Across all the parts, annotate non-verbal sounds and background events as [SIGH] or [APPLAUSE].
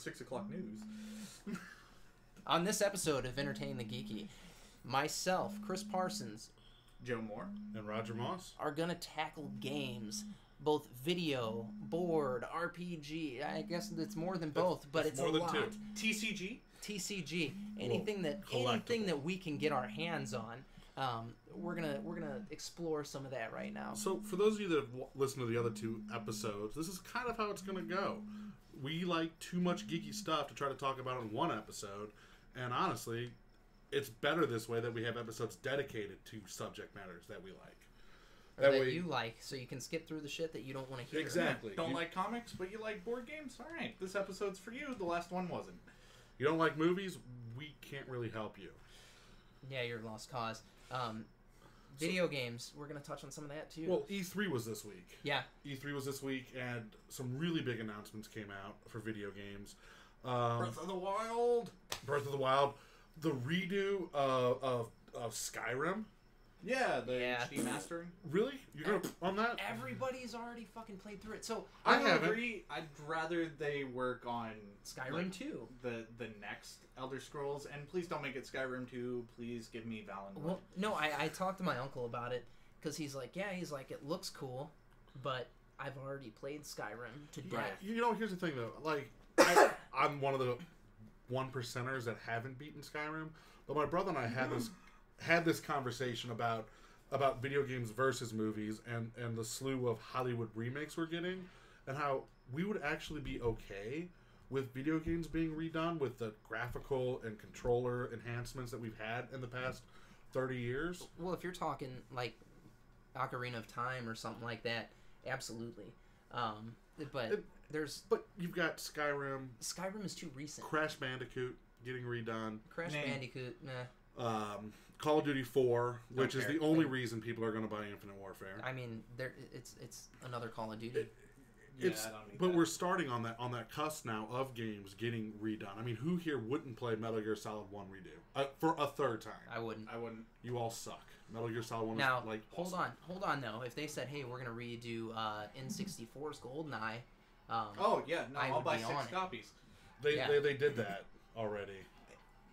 six o'clock news. [LAUGHS] On this episode of Entertain the Geeky, myself, Chris Parsons, Joe Moore. And Roger Moss. are gonna tackle games, both video, board, RPG. I guess it's more than both, but it's it's, more a than lot. two. TCG. TCG, anything that anything that we can get our hands on. Um, we're gonna we're gonna explore some of that right now. So, for those of you that have w- listened to the other two episodes, this is kind of how it's going to go. We like too much geeky stuff to try to talk about in one episode, and honestly, it's better this way that we have episodes dedicated to subject matters that we like. that, That way, you like, so you can skip through the shit that you don't want to hear. Exactly. Don't You- like comics, but you like board games. All right, this episode's for you. The last one wasn't. you don't like movies, we can't really help you. Yeah, you're a lost cause. Um, video games. We're gonna touch on some of that too. Well, E3 was this week. yeah, E3 was this week, and some really big announcements came out for video games. Um, Breath of the Wild. Breath of the Wild, the redo of, of, of Skyrim. Yeah, the Yeah. HD mastering. Really? You're gonna p- on that? everybody's already fucking played through it. So I I, haven't. agree. I'd rather they work on Skyrim like, 2. the the next Elder Scrolls, and please don't make it Skyrim two. Please give me Valenwood. Well, no, I, I talked to my uncle about it because he's like, yeah, he's like, it looks cool, but I've already played Skyrim to death. You know, here's the thing though. Like, [COUGHS] I, I'm one of the one percenters that haven't beaten Skyrim, but my brother and I had this had this conversation about about video games versus movies and and the slew of Hollywood remakes we're getting, and how we would actually be okay with video games being redone with the graphical and controller enhancements that we've had in the past 30 years. Well, if you're talking like Ocarina of Time or something like that, absolutely. Um, but It- there's But you've got Skyrim, Skyrim is too recent. Crash Bandicoot getting redone, Crash Nah. Bandicoot, nah. um, Call of Duty 4, which is the only reason people are going to buy Infinite Warfare. I mean, there it's it's another Call of Duty. yeah, it's, I don't need but that. we're starting on that on that cusp now of games getting redone. I mean, who here wouldn't play Metal Gear Solid 1 redo uh, for a third time? I wouldn't. I wouldn't. You all suck. Metal Gear Solid 1 Now, is like hold on, hold on though. If they said, "Hey, we're gonna redo uh, N64's GoldenEye," um, Oh yeah, no, I I'll would buy six copies. They, Yeah. they they did that already.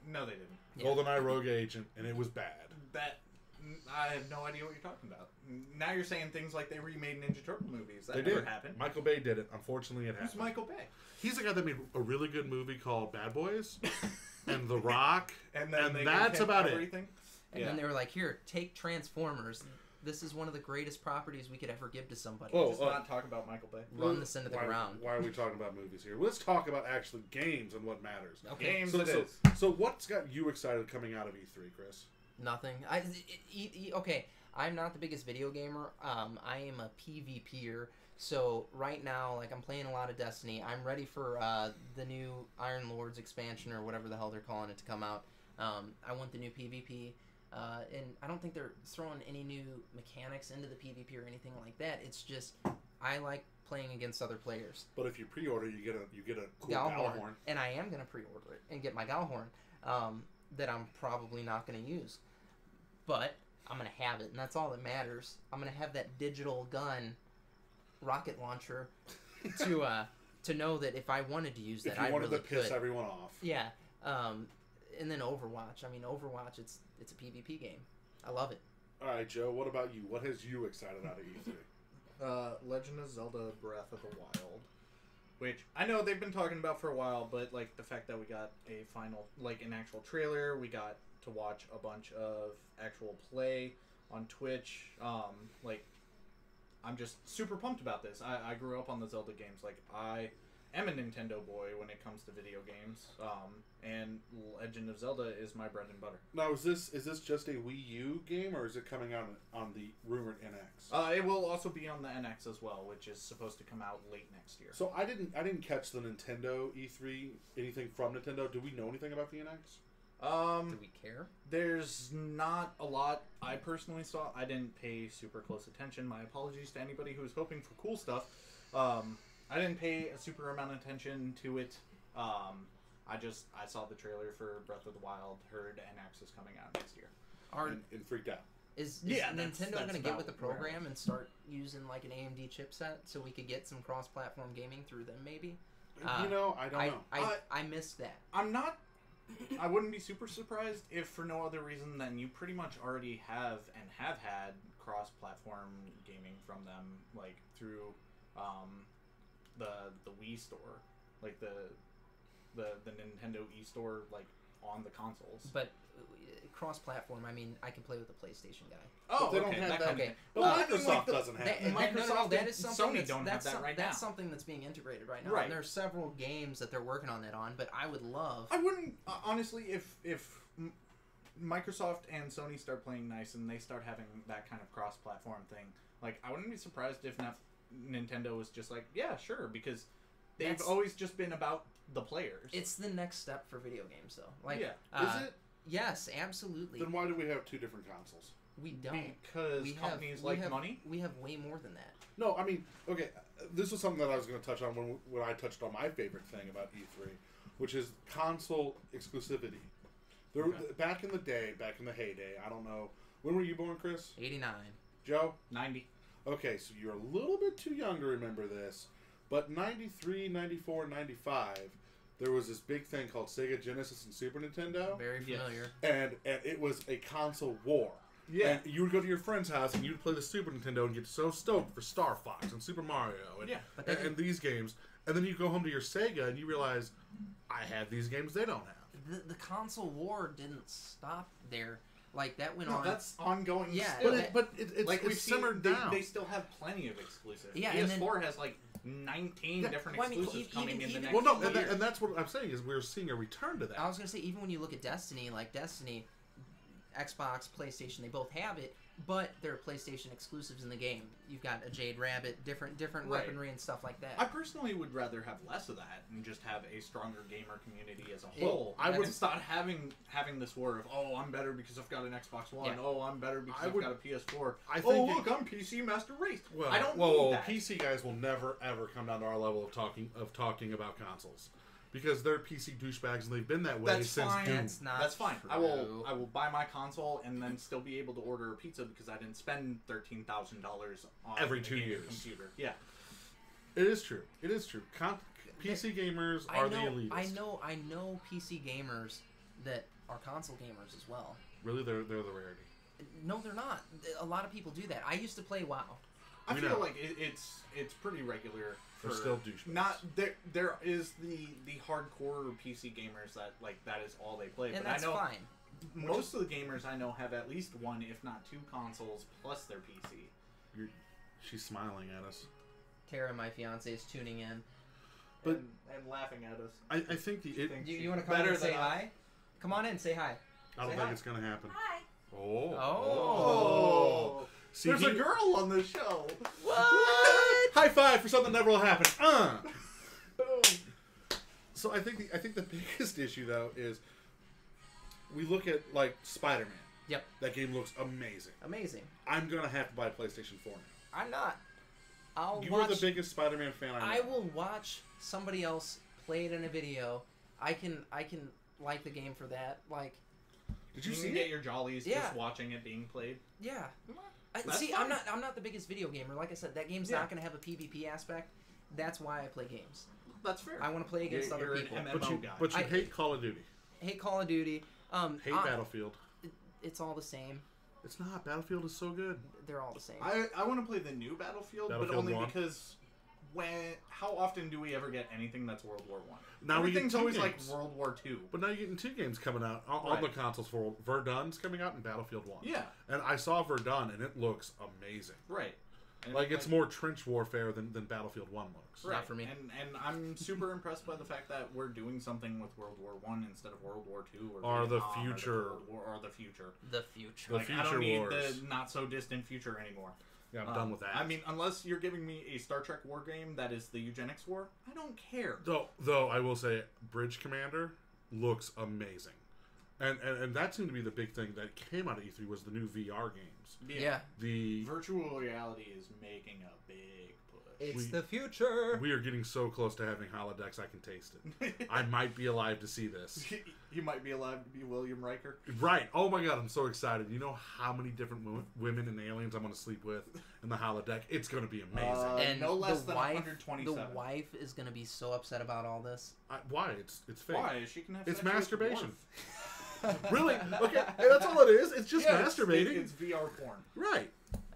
No, they didn't. Yeah. GoldenEye Rogue Agent, and it was bad. That I have no idea what you're talking about. Now you're saying things like they remade Ninja Turtle movies. That They never did. happened. Michael Bay did it. Unfortunately, it Who's happened. Michael Bay? He's the guy that made a really good movie called Bad Boys [LAUGHS] and The Rock, And then they that's gave him about it. and yeah. then they were like, "Here, take Transformers. This is one of the greatest properties we could ever give to somebody." Oh, Just uh, not talk about Michael Bay. Run this into the why, ground. Why are we talking about movies here? Let's talk about actually games and what matters. Okay. Games So, it so, is. so what's got you excited coming out of E3, Chris? Nothing. I e- e- e- okay. I'm not the biggest video gamer. Um, I am a PvPer. So right now, like I'm playing a lot of Destiny. I'm ready for uh, the new Iron Lords expansion or whatever the hell they're calling it to come out. Um, I want the new PvP. Uh, and I don't think they're throwing any new mechanics into the PvP or anything like that. It's just I like playing against other players. But if you pre-order, you get a you get a cool and I am going to pre-order it and get my Gjallarhorn um, that I'm probably not going to use, but I'm going to have it, and that's all that matters. I'm going to have that digital gun rocket launcher to uh, to know that if I wanted to use that, If you I wanted really to piss could. everyone off, Yeah, um, and then Overwatch. I mean, Overwatch. It's it's a PvP game. I love it. all right, Joe. What about you? What has you excited out of E E3? [LAUGHS] Uh, Legend of Zelda: Breath of the Wild, which I know they've been talking about for a while, but like the fact that we got a final, like an actual trailer, we got to watch a bunch of actual play on Twitch. Um, like, I'm just super pumped about this. I, I grew up on the Zelda games. Like, I am a Nintendo boy when it comes to video games. Um, and Legend of Zelda is my bread and butter. Now, is this is this just a Wii U game, or is it coming out on the rumored NX? Uh, it will also be on the NX as well, which is supposed to come out late next year. so I didn't I didn't catch the Nintendo E3 anything from Nintendo. Do we know anything about the NX? Um, Do we care? There's not a lot I personally saw. I didn't pay super close attention. My apologies to anybody who was hoping for cool stuff. Um, I didn't pay a super amount of attention to it. Um, I just I saw the trailer for Breath of the Wild, heard NX is coming out next year. Are And, and freaked out. Is, is Yeah, that's- Nintendo that's going to get with the where I program and start using like an AMD chipset so we could get some cross-platform gaming through them? Maybe. Uh, you know, I don't I know. I, Uh, I missed that. I'm not. I wouldn't be super surprised if, for no other reason than you pretty much already have and have had cross-platform gaming from them, like through um, the the Wii store, like the the the Nintendo e store, like on the consoles. But uh, cross-platform. I mean, I can play with the PlayStation guy. Oh, they don't okay, have that that- okay. But Well, I Microsoft like, the- doesn't have That, that. that- no, no, no, Microsoft that something Sony that's, don't have that's that some- right That's something that's being integrated right now. Right. And there's several games that they're working on that on. But I would love. I wouldn't uh, honestly if if Microsoft and Sony start playing nice and they start having that kind of cross-platform thing. Like I wouldn't be surprised if not Nintendo was just like, yeah, sure, because they've That's- always just been about the players. It's the next step for video games, though. Like, yeah, uh, Is it? Yes, absolutely. Then why do we have two different consoles? we don't. because we companies have, we like have, money. We have way more than that. No, I mean, okay, uh, this was something that I was going to touch on when when I touched on my favorite thing about E3, which is console exclusivity. There, Okay. back in the day, back in the heyday, I don't know. When were you born, Chris? 89. Joe? Ninety. Okay, so you're a little bit too young to remember this, but 93, 94, 95, there was this big thing called Sega Genesis and Super Nintendo, Very familiar. and and it was a console war. Yeah. And you would go to your friend's house and you'd play the Super Nintendo and get so stoked for Star Fox and Super Mario and, Yeah. And, and these games. And then you go home to your Sega and you realize, I have these games they don't have. The, the console war didn't stop there. Like, that went No, on. that's ongoing. Yeah, still. But it, but it, it's, like we've it's seen, simmered they, down. they still have plenty of exclusives. Yeah, and then- PS4 has like nineteen Yeah, different well, I mean, exclusives coming even- in the next. well, no, couple and, that, years. and that's what I'm saying is we're seeing a return to that. I was gonna say even when you look at Destiny, like Destiny, Xbox, PlayStation, they both have it, but there are PlayStation exclusives in the game. You've got a Jade Rabbit, different different Right. weaponry and stuff like that. I personally would rather have less of that and just have a stronger gamer community as a whole. I I would- would stop having having this war of oh I'm better because I've got an Xbox One. Yeah. Oh I'm better because I I've would- got a PS4. I oh think it- look I'm PC Master Race. Well, I don't whoa, need whoa, that. PC guys will never ever come down to our level of talking of talking about consoles because they're PC douchebags and they've been that way That's since fine. Doom. That's not That's fine. I will I will buy my console and then still be able to order a pizza because I didn't spend thirteen thousand dollars on Every two gaming years. Computer. Yeah. It is true. It is true. Con- PC gamers I are know, the elitists. I know, I know PC gamers that are console gamers as well. Really, they're they're the rarity. No, they're not. A lot of people do that. I used to play WoW. I We feel know. like it, it's it's pretty regular. For They're still douchebags. Not there. There is the the hardcore PC gamers that like that is all they play. And but that's I know fine. most of the gamers I know have at least one, if not two consoles plus their PC. You're, she's smiling at us. Tara, my fiance, is tuning in. But- and, and laughing at us. I, I think the it, You, you want to come in and say than us. hi? Come on in, say hi. I don't Say think hi. it's gonna happen. Hi. Oh. Oh. oh. See, There's he- a girl on the show. What? High five for something that never will happen. Uh. Boom. [LAUGHS] So I think the, I think the biggest [LAUGHS] issue though is we look at like Spider Man. Yep. That game looks amazing. Amazing. I'm gonna have to buy a PlayStation 4 now. I'm not. I'll You watch. are the biggest Spider Man fan I. I will watch somebody else play it in a video. I can I can like the game for that. Like, Did You you see can get it? your jollies Yeah. just watching it being played. yeah. I, That's see, fine. I'm not I'm not the biggest video gamer. Like I said, that game's Yeah. not going to have a PvP aspect. That's why I play games. That's fair. I want to play against You're- other you're an people. MMO But you, guy. but you I- hate Call of Duty. Hate Call of Duty. Um, Hate I- Battlefield. It's all the same. It's not. Battlefield is so good. They're all the same. I, I want to play the new Battlefield, but only 1. because when how often do we ever get anything that's World War One? Now Everything's two always games. like World War Two. But now you're getting two games coming out on, on Right. the consoles for Verdun's coming out in Battlefield 1. Yeah, And I saw Verdun and it looks amazing. right. And Like it's more trench warfare than, than Battlefield 1 looks. Not right for me. And and I'm super impressed by the fact that we're doing something with World War One instead of World War Two or, Or the Vietnam future. Cold War, or the future. the future. The like I future don't need wars. the not so distant future anymore. Yeah, I'm Um, done with that. I mean, unless you're giving me a Star Trek war game that is the eugenics war, I don't care. though, though I will say, Bridge Commander looks amazing. And, and and that seemed to be the big thing that came out of E3 was the new VR games. games. Yeah. The Virtual reality is making a big push. It's We- the future. we are getting so close to having holodecks. I can taste it. [LAUGHS] I might be alive to see this. [LAUGHS] you might be alive to be William Riker. Right. Oh my god, I'm so excited. You know how many different wo- women and aliens I'm going to sleep with in the holodeck? It's going to be amazing. Uh, and no less than wife, 127. The wife is gonna be so upset about all this. I, why? It's it's fake. Why? She can have It's masturbation. [LAUGHS] Really? Okay. Hey, that's all it is. It's just Yeah, it's- masturbating. It's, VR porn. right.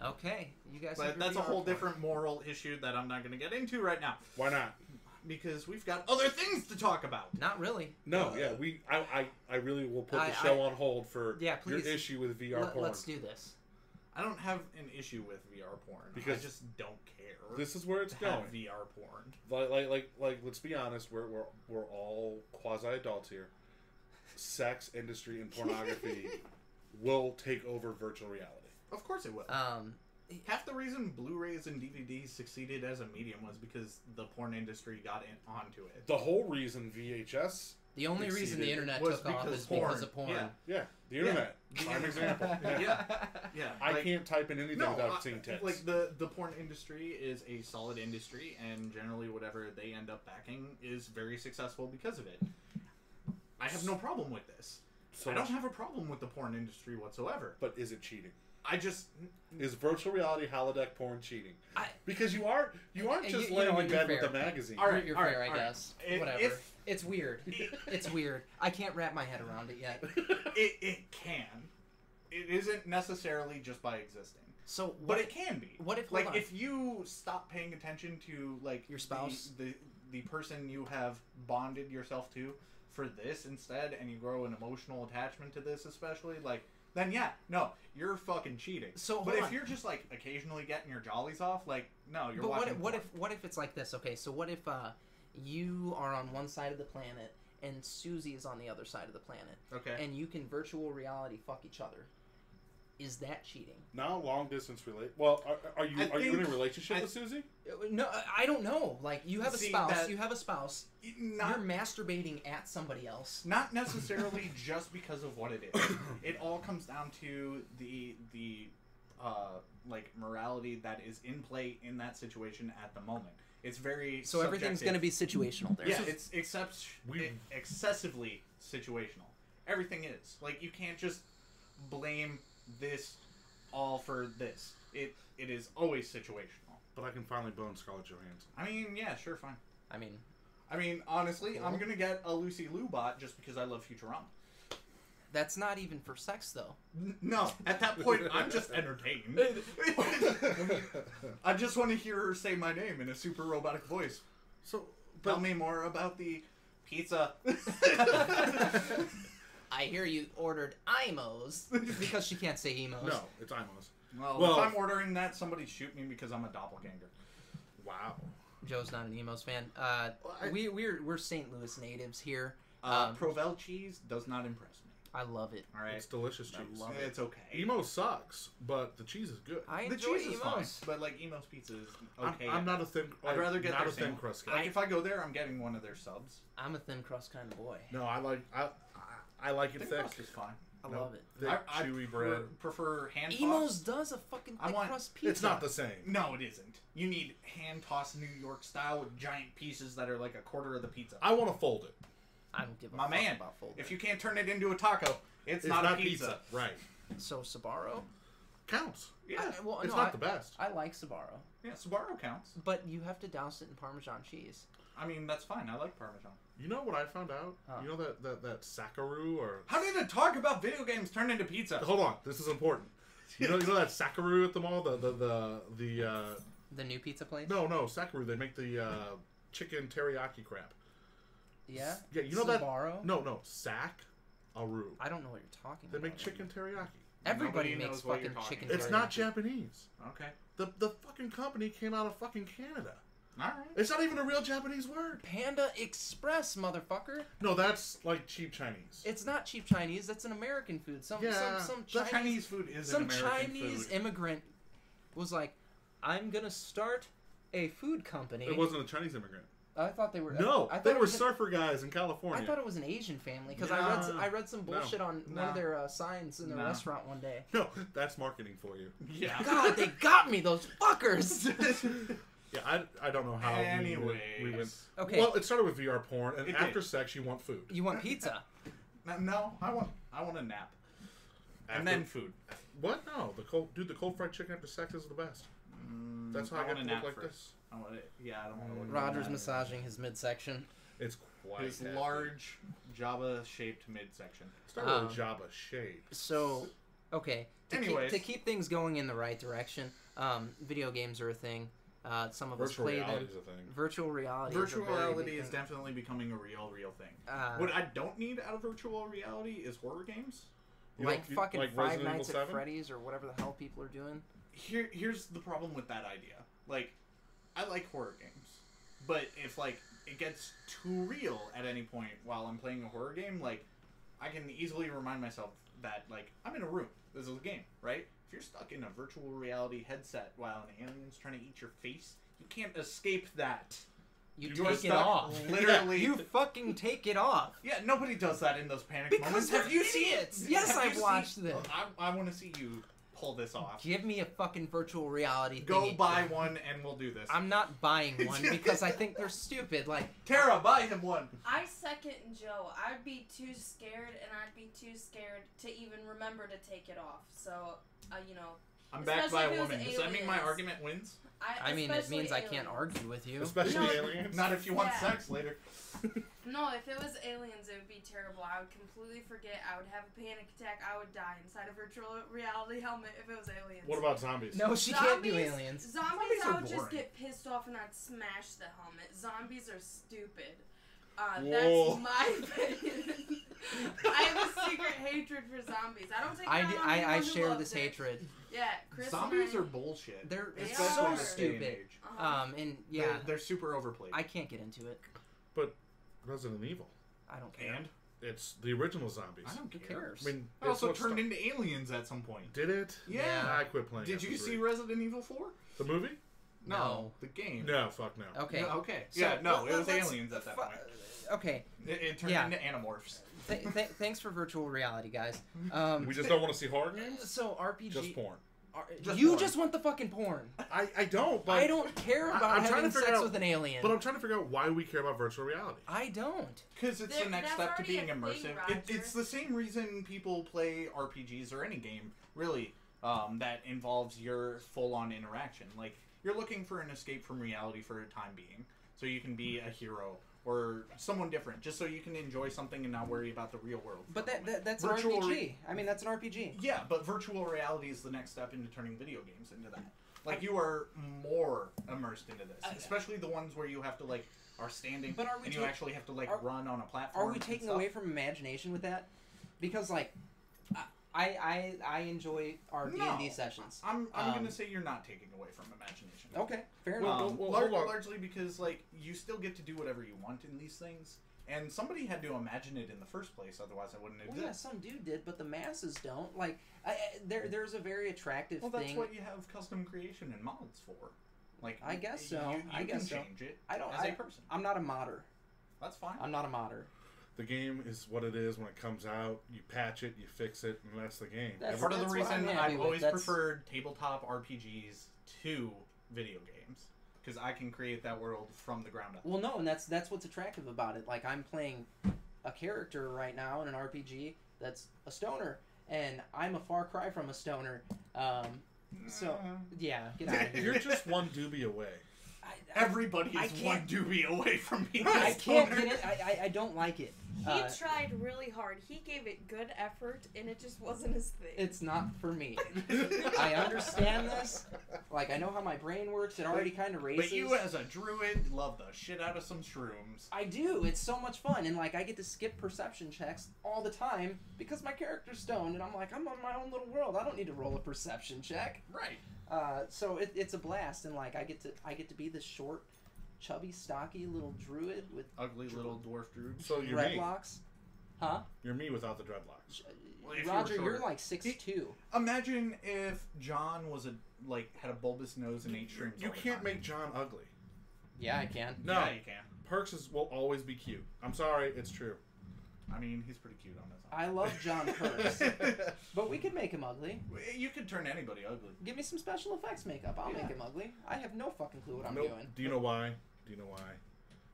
Okay, you guys. But that's a whole porn. different moral issue that I'm not going to get into right now Why not? because we've got other things to talk about. Not really. No. Uh, yeah. We. I. I, I really will put I- the show I- on hold for Yeah, your issue with VR porn. Let's do this. I don't have an issue with VR porn. Because I just don't care. This is where it's to have going. VR porn. Like, like, like, like. Let's be honest. We're we're we're all quasi adults here. Sex industry and [LAUGHS] pornography will take over virtual reality. Of course it will. Um, Half the reason Blu-rays and DVDs succeeded as a medium was because the porn industry got in, onto it. The whole reason VHS, the only reason the internet Was took off because is porn. because of porn. Yeah. yeah, the internet, prime example. [LAUGHS] Yeah. Yeah. Yeah, I like- can't type in anything No, without I- seeing text. like the the porn industry is a solid industry, and generally whatever they end up backing is very successful because of it. I have no problem with this. so I don't have a problem with the porn industry whatsoever. but is it cheating? I just Is virtual reality holodeck porn cheating? I- because you aren't you aren't just you laying know, in you're bed with fair. the magazine. All right, you're all right, fair, I guess. If- Whatever. if- it's weird. [LAUGHS] it's weird. I can't wrap my head around it yet. [LAUGHS] it it can. It isn't necessarily just by existing, So but what? it can be. what if- like on. if you stop paying attention to like Your the- spouse? the, the person you have bonded yourself to for this instead, and you grow an emotional attachment to this, especially like then yeah, no, you're fucking cheating. So, but if on. you're just like occasionally getting your jollies off, like no, you're but what watching. if, what if what if it's like this? Okay, so what if uh, you are on one side of the planet and Susie is on the other side of the planet, okay, and you can virtual reality fuck each other? Is that cheating? Not long distance relate. Well, are, are you I are you in a relationship I- with Susie? No, I- I don't know. Like you have a See, spouse, that- you have a spouse. not You're masturbating at somebody else. not necessarily [LAUGHS] just because of what it is. [COUGHS] It all comes down to the the uh, like morality that is in play in that situation at the moment. It's very So everything's going to be situational there. yeah. It's except We- e- excessively situational. Everything is like you can't just blame this all for this. It it is always situational. But I can finally bone Scarlett Johansson. I mean, yeah, sure, fine. I mean, I mean, honestly, I'm gonna get a Lucy Liu bot just because I love Futurama. that's not even for sex though. N- No, at that point, I'm just [LAUGHS] entertained. [LAUGHS] I just want to hear her say my name in a super robotic voice. so, Tell but me more about the pizza. [LAUGHS] I hear you ordered Imo's [LAUGHS] because she can't say emos. no, it's Imo's. well, Well- if I'm ordering that, somebody shoot me because I'm a doppelganger. Wow. Joe's not an Imo's fan. Uh, Well, I- we we're we're St. Louis natives here. Uh, Um, Provel cheese does not impress me. I love it. All right, It's delicious I cheese. love it's okay. Emo sucks, but the cheese is good. I the enjoy cheese is Imo's. fine, but like Imo's pizza is I'm- okay. I'm, not a thin. I'd rather get not their a thin sandwich. crust guy. Like if I go there, I'm getting one of their subs. I'm a thin crust kind of boy. No, I like I I, I like it Thin thick. crust is fine. I No, love it. Thick, I, I chewy prefer, bread. prefer hand Imo's tossed. does a fucking I thick want- crust pizza. It's not the same. No, it isn't. You need hand tossed New York style with giant pieces that are like a quarter of the pizza. I want to fold it. I don't give a My fuck man, about folding. If you can't turn it into a taco, it's, It's, not, not, a pizza. Right. so Sbarro. Counts. Yeah, I, well, It's no, not I, the best. I like Sbarro, yeah, Sbarro counts. but you have to douse it in Parmesan cheese. I mean, that's fine. I like Parmesan. You know what I found out? Huh. You know that that that Sackaroo or How did a talk about video games turn into pizza? hold on, this is important. You know, you know that Sakaru at the mall, the the the, the uh, The new pizza place. no no Sakaru. They make the uh, chicken teriyaki crap. Yeah. Yeah, you know that. Sbarro? No no Sac Aru. I don't know what you're talking They about. They make chicken teriyaki. Everybody Nobody makes knows fucking chicken. about. It's not. Japanese. Okay. The the fucking company came out of fucking Canada. All right. It's not even a real Japanese word. Panda Express, motherfucker. No, that's like cheap Chinese. It's not cheap Chinese. That's an American food. Some Yeah, some some The Chinese, Chinese food is some an American Chinese food. immigrant was like, I'm gonna start a food company. It wasn't a Chinese immigrant. I thought they were. No, I thought they were was an- surfer guys in California. I thought it was an Asian family because I read s- I read some no, bullshit on one of their uh, signs in their Nah. restaurant one day. [LAUGHS] no, that's marketing for you. Yeah. God, they got me, those fuckers. [LAUGHS] [LAUGHS] Yeah, I, I don't know how. we- Anyways. we, went. Okay, Well, it started with VR porn, and It after did. sex, you want food. you want pizza? [LAUGHS] No, no, I want I want a nap. After, and then food. what? No, the cold dude. The cold fried chicken after sex is the best. Mm, That's how I I, want get a to nap look like first. this. I want it. Yeah, I don't want to look. Roger's at that. massaging his midsection. It's quite His hefty. large Jabba-shaped midsection. Start with Um, Jabba shape. So, okay. To Anyways. keep, to keep things going in the right direction, um, video games are a thing. Uh, some of Virtual us play reality them. is a thing. Virtual reality. Virtual is a reality is definitely becoming a real, real thing. Uh, what I don't need out of virtual reality is horror games. You like don't- you- fucking like Five Resident Evil Nights at 7? Freddy's or whatever the hell people are doing. Here, here's the problem with that idea. Like, I like horror games, but if like it gets too real at any point while I'm playing a horror game, like I can easily remind myself that like I'm in a room. This is a game, right? If you're stuck in a virtual reality headset while an alien's trying to eat your face, you can't escape that. You, You You take it off. [LAUGHS] literally. You fucking take it off. yeah, nobody does that in those panic Because moments. Have you seen idiots. Yes, have I've watched seen- them. I, I want to see you pull this off. Give me a fucking virtual reality. Go thingy. buy one and we'll do this. I'm not buying [LAUGHS] one because I think they're stupid. Like, Tara, buy him one. I second Joe. I'd be too scared, and I'd be too scared to even remember to take it off. So, uh, you know, I'm backed by a if it woman. Does that mean my argument wins? I. I mean, it especially means I can't argue with you. Especially No. aliens. Not if you want Yeah. sex later. [LAUGHS] No, if it was aliens, it would be terrible. I would completely forget. I would have a panic attack. I would die inside a virtual reality helmet if it was aliens. What about zombies? No, she can't do aliens. Zombies, Zombies I are would just get pissed off and I'd smash the helmet. Zombies are stupid. Uh, Whoa. that's my opinion. [LAUGHS] I have a secret hatred for zombies. I don't take I, it on I, I share this it. hatred. Yeah, Chris. Zombies I, are bullshit. They're They so are. in this day and stupid. Uh-huh. Um, and They're- yeah, they're, super overplayed. I can't get into it. But Resident Evil. I don't care. and It's the original zombies. I don't Who care. cares? I mean, It also it's turned sta- into aliens at some point. Did it? Yeah. I quit playing. Did after you three. see Resident Evil 4? the movie? No. The game. No, fuck no. Okay. No, okay. So, yeah, no, let- it was aliens at that fu- point. Okay. It, it turned Yeah. into animorphs. Th- th- thanks for virtual reality, guys. Um, We just don't want to see horror games. so RPG. Just porn. Just you porn. just want the fucking porn. I, I don't. But I don't care about I'm trying to having sex out- with an alien. But I'm trying to figure out why we care about virtual reality. I don't. Because it's There- the next step to being a thing, immersive. It, it's the same reason people play RPGs or any game, really, um, that involves your full on interaction. Like, you're looking for an escape from reality for a time being, so you can be a hero or someone different, just so you can enjoy something and not worry about the real world. But that, that, that's Virtual an RPG. re- I mean, that's an RPG. Yeah, but virtual reality is the next step into turning video games into that. Like you are more immersed into this, oh, I- especially the ones where you have to like are standing But are we and you ta- actually have to like are- run on a platform. Are we taking away from imagination with that? Because like, I I I I enjoy our D and D sessions. I'm I'm Um, gonna say you're not taking away from imagination. Okay, fair Well, enough. Um, well, lar- largely because like you still get to do whatever you want in these things, and somebody had to imagine it in the first place. Otherwise, it wouldn't Well, yeah, some dude did, but the masses don't. Like, I, I, there there's a very attractive Well, that's thing. what you have custom creation and mods for. Like I guess so. You, you I guess can so. change it I don't. as I, a person. I'm not a modder. That's fine. I'm not a modder. The game is what it is when it comes out. You patch it, you fix it, and that's the game. That's- Part of the reason I've with. always That's- preferred tabletop RPGs to video games because I can create that world from the ground up. Well, no, and that's that's what's attractive about it. Like, I'm playing a character right now in an RPG that's a stoner, and I'm a far cry from a stoner. Um, so yeah, get [LAUGHS] out of You're just one doobie away. I, I, Everybody is one can't- doobie away from being. I can't get it. I, I, I don't like it. He Uh, tried really hard. He gave it good effort, and it just wasn't his thing. it's not for me. [LAUGHS] I understand this. Like I know how my brain works. It already kind of races. But you, as a druid, love the shit out of some shrooms. I do. It's so much fun, and like I get to skip perception checks all the time because my character's stoned, and I'm like, I'm on my own little world. I don't need to roll a perception check. Right. Uh, so it, it's a blast, and like I get to I get to be this short, chubby, stocky little druid with Ugly little dwarf druid. So you're me. dreadlocks. Huh? You're me without the dreadlocks. Well, if you Roger, you're like six two. Imagine if John was a like had a bulbous nose and ate shrooms. You can't make John ugly. Yeah, I can. No, Yeah, you can. Perks is, will always be cute. I'm sorry, it's true. I mean, he's pretty cute on his I love John Perks, [LAUGHS] but we could make him ugly. you could turn anybody ugly. Give me some special effects makeup. I'll Yeah. make him ugly. I have no fucking clue what I'm Nope. doing. Do you know why? Do you know why?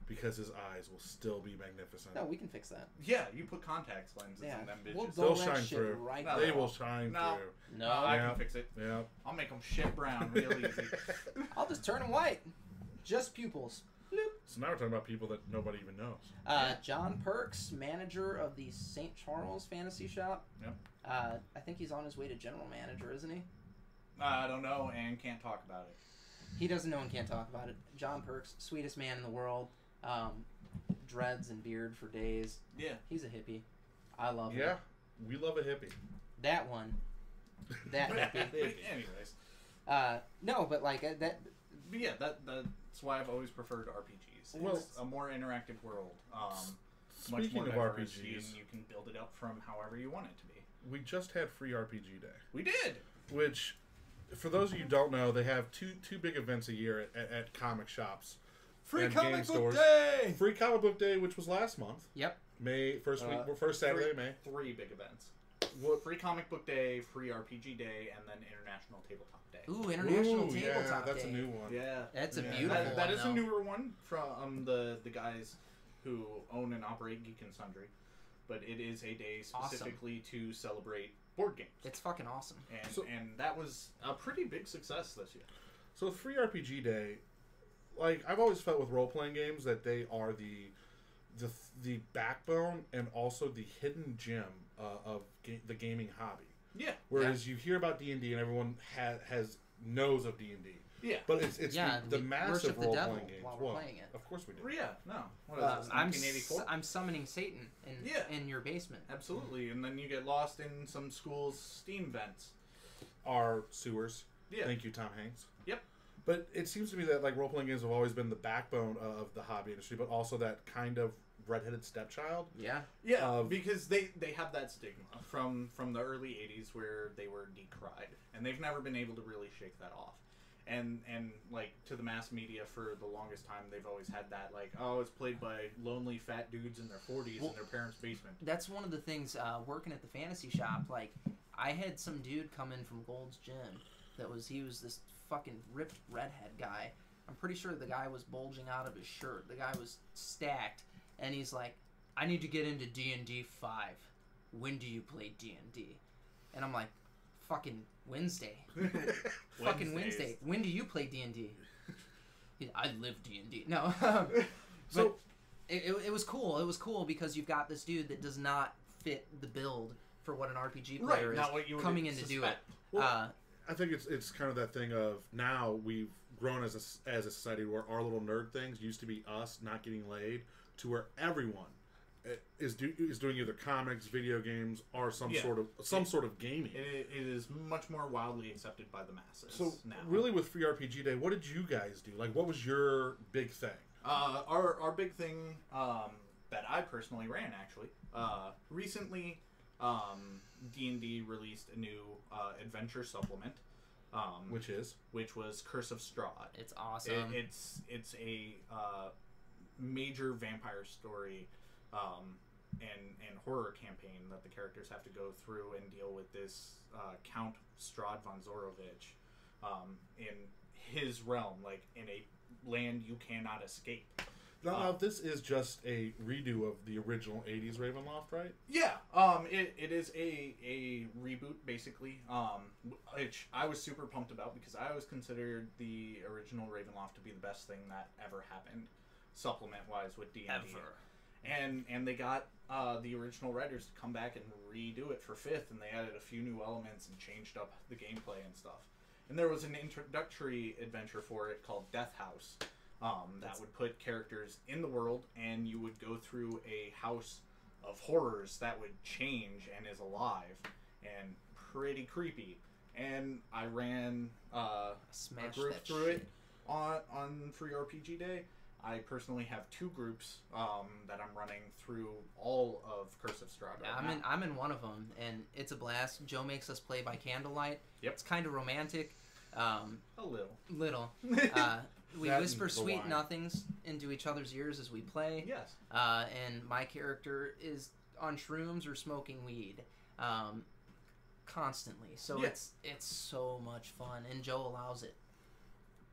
Because his eyes will still be magnificent. No, we can fix that. Yeah, you put contacts lenses Yeah, in them bitches. we'll They'll dull that shine shit through. right No. they now. will shine No. through. No, I Yeah. can fix it. Yeah. I'll make them shit brown real easy. [LAUGHS] I'll just turn them white. Just pupils. So now we're talking about people that nobody even knows. Uh, John Perks, manager of the St. Charles Fantasy Shop. Yep. Uh, I think he's on his way to general manager, isn't he? I don't know and can't talk about it. He doesn't know and can't talk about it. John Perks, sweetest man in the world. Um, dreads and beard for days. Yeah. He's a hippie. I love him. Yeah, we love a hippie. That one. That [LAUGHS] hippie. Anyways, Uh, no, but like uh, that. but yeah, that that's why I've always preferred RPGs. Well- it's a more interactive world. Um, much Speaking more of RPGs, and you can build it up from however you want it to be. we just had free RPG day, We did. which, for those of you who don't know, they have two two big events a year at, at, at comic shops. Free And comic game book stores. day. Free comic book day, which was last month. Yep. May first week, Uh, first Saturday, three, May. Three big events. What? Free comic book day, free RPG day, and then international tabletop day. Ooh, international Ooh, tabletop yeah, that's day. a new one. Yeah, That's a Yeah. beautiful That, that one. is though. a newer one from the the guys who own and operate Geek and Sundry, but it is a day Awesome. specifically to celebrate board games. It's fucking awesome. and So- and that was a pretty big success this year. So free RPG day, like I've always felt with role playing games that they are the the the backbone and also the hidden gem uh, of ga- the gaming hobby. Yeah, Whereas you hear about D and D and everyone ha- has knows of D and D, yeah, but it's it's Yeah, the, the massive worship the role devil playing games. while we're Well, playing it. Of course we do. yeah. No, what is Uh, this? I'm 1984. s- I'm summoning Satan in Yeah. in your basement. Absolutely, and then you get lost in some schools' steam vents. Our sewers. Yeah, Thank you, Tom Hanks. Yep. But it seems to me that like role playing games have always been the backbone of the hobby industry, but also that kind of redheaded stepchild. Yeah. Yeah, of- because they they have that stigma from from the early '80s where they were decried, and they've never been able to really shake that off. And and like to the mass media for the longest time, they've always had that like, oh, it's played by lonely fat dudes in their 40s Well- in their parents' basement. That's one of the things uh, working at the fantasy shop. Like, I had some dude come in from Gold's Gym that was he was this fucking ripped redhead guy. I'm pretty sure the guy was bulging out of his shirt. The guy was stacked, and he's like, "I need to get into D and D five. When do you play D and D?" And I'm like, "Fucking Wednesday." [LAUGHS] Fucking Wednesday. When do you play D and D? [LAUGHS] I live D and D. No, [LAUGHS] So it, it, it was cool. It was cool because you've got this dude that does not fit the build for what an RPG Right, player is what you coming in to do it. Well, uh, I think it's it's kind of that thing of now we've grown as a s- as a society where our little nerd things used to be us not getting laid to where everyone is do, is doing either comics, video games, or some Yeah. sort of some It- sort of gaming. It, it is much more wildly accepted by the masses so now. really, with Free RPG Day, what did you guys do? Like, what was your big thing? Uh, our our big thing um, that I personally ran actually uh, recently, um, D and D released a new uh, adventure supplement, um, which Which is which was Curse of Strahd. it's It, awesome. it's it's a uh, major vampire story um, and and horror campaign that the characters have to go through and deal with this uh, Count Strahd von Zarovich um, in his realm, like in a land you cannot escape. now, now, this is just a redo of the original '80s Ravenloft, right? Yeah, um, it, it is a a reboot basically, um, which I was super pumped about because I always considered the original Ravenloft to be the best thing that ever happened, supplement wise with D and D. And and they got uh, the original writers to come back and redo it for fifth, and they added a few new elements and changed up the gameplay and stuff. And there was an introductory adventure for it called Death House, um, that would put characters in the world, and you would go through a house of horrors that would change and is alive and pretty creepy. And I ran uh, a Smash group through shit. it on on Free RPG Day. I personally have two groups um, that I'm running through all of Curse of Strahd. Yeah, right I'm now. in. I'm in one of them, and it's a blast. Joe makes us play by candlelight. Yep. It's kind of romantic, um, a little. little. [LAUGHS] Uh, we That whisper sweet wine. nothings into each other's ears as we play. Yes. Uh, and my character is on shrooms or smoking weed, um, constantly. So Yeah. it's it's so much fun, and Joe allows it.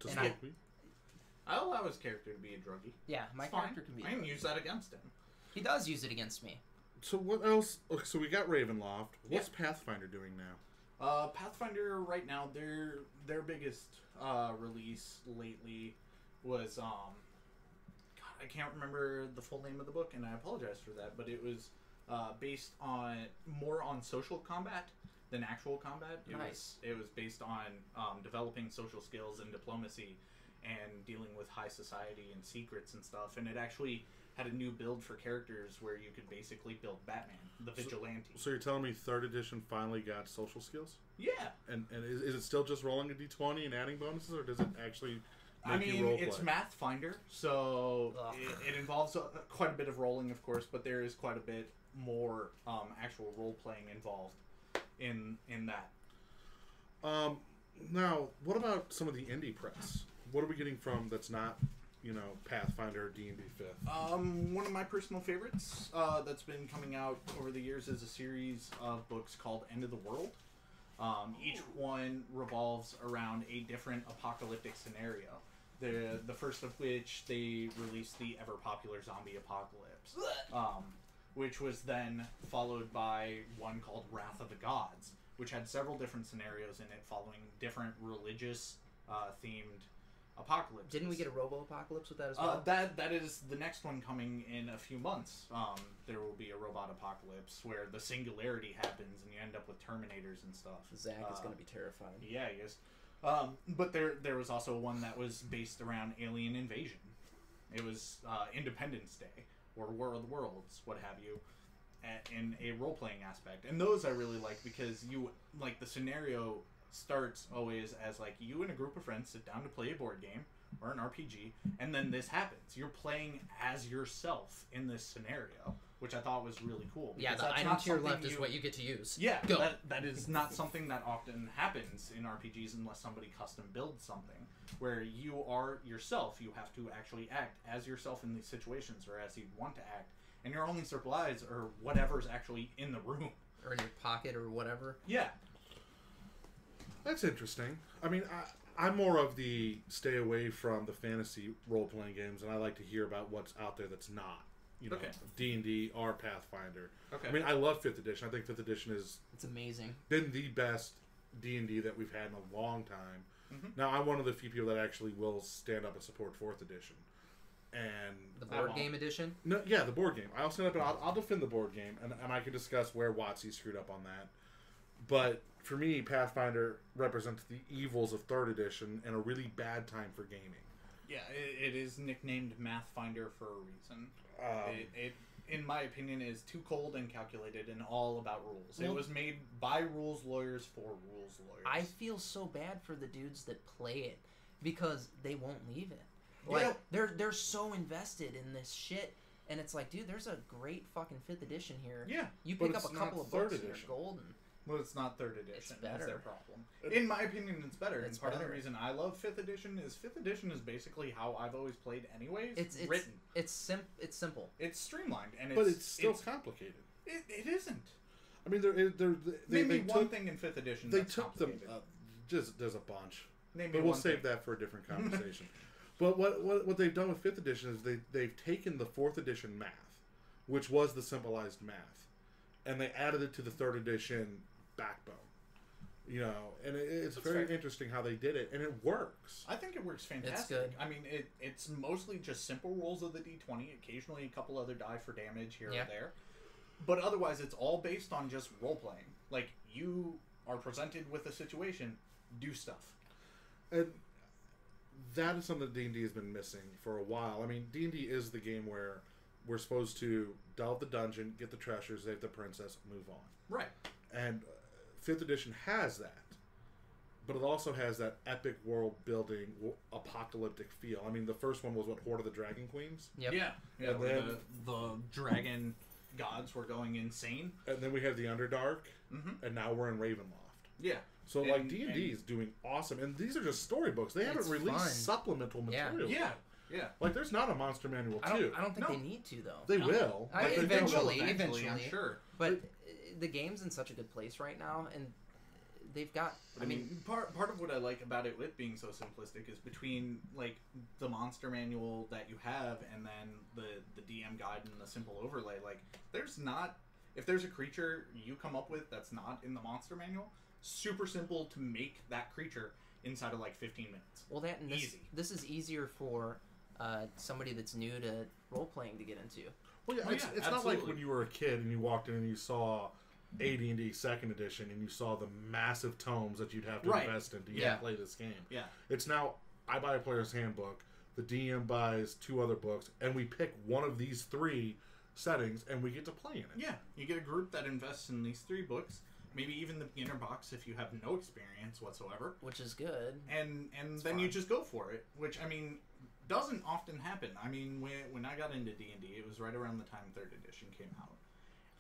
To And smoke I- weed? I'll allow his character to be a druggie. Yeah, my It's fine. character can be. I can use that against him. He does use it against me. So what else? Okay, so we got Ravenloft. What's Pathfinder doing now? Uh, Pathfinder right now, their their biggest uh, release lately was um, God, I can't remember the full name of the book, and I apologize for that, but it was uh, based on more on social combat than actual combat. It Nice. was it was based on um, developing social skills and diplomacy, and dealing with high society and secrets and stuff. And it actually had a new build for characters where you could basically build Batman, the So- vigilante. So you're telling me third edition finally got social skills? yeah. And and is, is it still just rolling a d20 and adding bonuses, or does it actually I make you mean, it's play? Math Finder, so it, it involves uh quite a bit of rolling, of course, but there is quite a bit more um, actual role playing involved in in that. Um, now, what about some of the indie press? What are we getting from that's not, you know, Pathfinder D and D Fifth? Um, one of my personal favorites uh, that's been coming out over the years is a series of books called End of the World. Um, each one revolves around a different apocalyptic scenario. The the first of which they released the ever popular zombie apocalypse. um, which was then followed by one called Wrath of the Gods, which had several different scenarios in it, following different religious uh, themed apocalypses. Didn't we get a Robo Apocalypse with that as Uh, well? that that is the next one coming in a few months. Um, there will be a robot apocalypse where the singularity happens and you end up with Terminators and stuff. Zach is uh, going to be terrifying. Yeah, he is. Um, but there there was also one that was based around alien invasion. It was uh, Independence Day or War of the Worlds, what have you, in a role playing aspect. And those I really like because you like the scenario starts always as like you and a group of friends sit down to play a board game or an RPG, and then this happens. You're playing as yourself in this scenario, which I thought was really cool. Yeah, because the that's item not to your left is what you get to use. yeah, Go. That, that is not something that often happens in RPGs unless somebody custom builds something where you are yourself. You have to actually act as yourself in these situations or as you want to act, and your only supplies are whatever's actually in the room. Or in your pocket or whatever. Yeah, That's interesting. I mean, I, I'm more of the stay away from the fantasy role playing games, and I like to hear about what's out there that's not, you know, Okay. D and D or Pathfinder. Okay. I mean, I love Fifth Edition. I think Fifth Edition has It's amazing. been the best D and D that we've had in a long time. Mhm. Now, I'm one of the few people that actually will stand up and support Fourth Edition. And The I board won't. game edition. no, yeah, the board game. I'll stand up and I'll, I'll defend the board game, and, and I can discuss where WotC screwed up on that. But for me, Pathfinder represents the evils of third edition and a really bad time for gaming. yeah, it, it is nicknamed Math Finder for a reason. Um, it, it, in my opinion, is too cold and calculated and all about rules. Well- it was made by rules lawyers for rules lawyers. I feel so bad for the dudes that play it because they won't leave it. Like Yeah. they're they're so invested in this shit, and it's like, dude, there's a great fucking fifth edition here. yeah. You pick up a couple of third books and edition. you're golden. Well, it's not third edition. It's That's better. their problem. In my opinion, it's better. It's and part of the reason I love fifth edition is fifth edition is basically how I've always played, anyways. It's it's written. it's sim it's simple. It's streamlined, and it's but it's still it's- complicated. it, it isn't. I mean, there, there, they, Name they me one took, thing in fifth edition. they that's took them. complicated. Uh, just there's a bunch. Name But we'll save thing. that for a different [LAUGHS] conversation. but what, what what they've done with fifth edition is they they've taken the fourth edition math, which was the simplified math, and they added it to the third edition backbone. You know, and it, it's That's very fair. interesting how they did it, and it works. I think it works fantastic. good. I mean, it, it's mostly just simple rolls of the d20. Occasionally, a couple other die for damage here Yeah. or there, but otherwise, it's all based on just role playing. Like you are presented with a situation, do stuff. And that is something D and D has been missing for a while. I mean, D and D is the game where we're supposed to delve the dungeon, get the treasure, save the princess, move on. Right. and fifth edition has that but it also has that epic world building apocalyptic feel i mean the first one was what Hoard of the Dragon Queens Yep. Yeah. Yeah. And then- the, the dragon gods were going insane. and then we have the underdark Mm-hmm. and now we're in ravenloft Yeah. So like D and D is doing awesome, and these are just storybooks. They haven't released fun. supplemental material. Yeah, yeah. Like there's not a monster manual I don't, too. I don't think No. they need to though. They No. will. I- but they- They will eventually, I'm sure. But the game's in such a good place right now, and they've got. I mean, part part of what I like about it with being so simplistic is between like the monster manual that you have and then the the DM guide and the simple overlay. Like, there's not if there's a creature you come up with that's not in the monster manual, super simple to make that creature inside of like 15 minutes. well, that and this, easy. this is easier for uh, somebody that's new to role playing to get into. Well, yeah, Oh, it's, yeah, it's not like when you were a kid and you walked in and you saw AD&D Second Edition and you saw the massive tomes that you'd have to Right. invest in to Yeah. play this game. Yeah. It's now I buy a player's handbook, the DM buys two other books, and we pick one of these three settings and we get to play in it. Yeah, you get a group that invests in these three books, maybe even the beginner box if you have no experience whatsoever. which is good. and and It's then you just go for it which i mean doesn't often happen i mean when, when i got into d&d it was right around the time third edition came out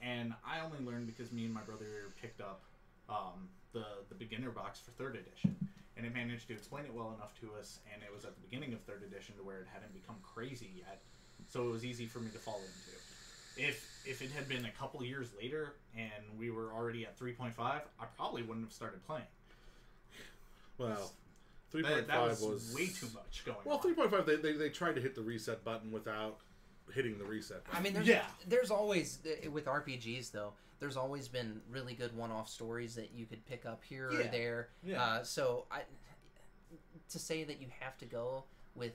and i only learned because me and my brother picked up um, the the beginner box for third edition and it managed to explain it well enough to us and it was at the beginning of third edition to where it hadn't become crazy yet so it was easy for me to fall into if if it had been a couple years later and we were already at 3.5 i probably wouldn't have started playing Well, 3.5 that, that was, was way too much going Well, on. three point five. They, they they tried to hit the reset button without hitting the reset. Button. I mean, there's, Yeah. there's always uh, with RPGs though. There's always been really good one-off stories that you could pick up here or there. Yeah. Uh, so I to say that you have to go with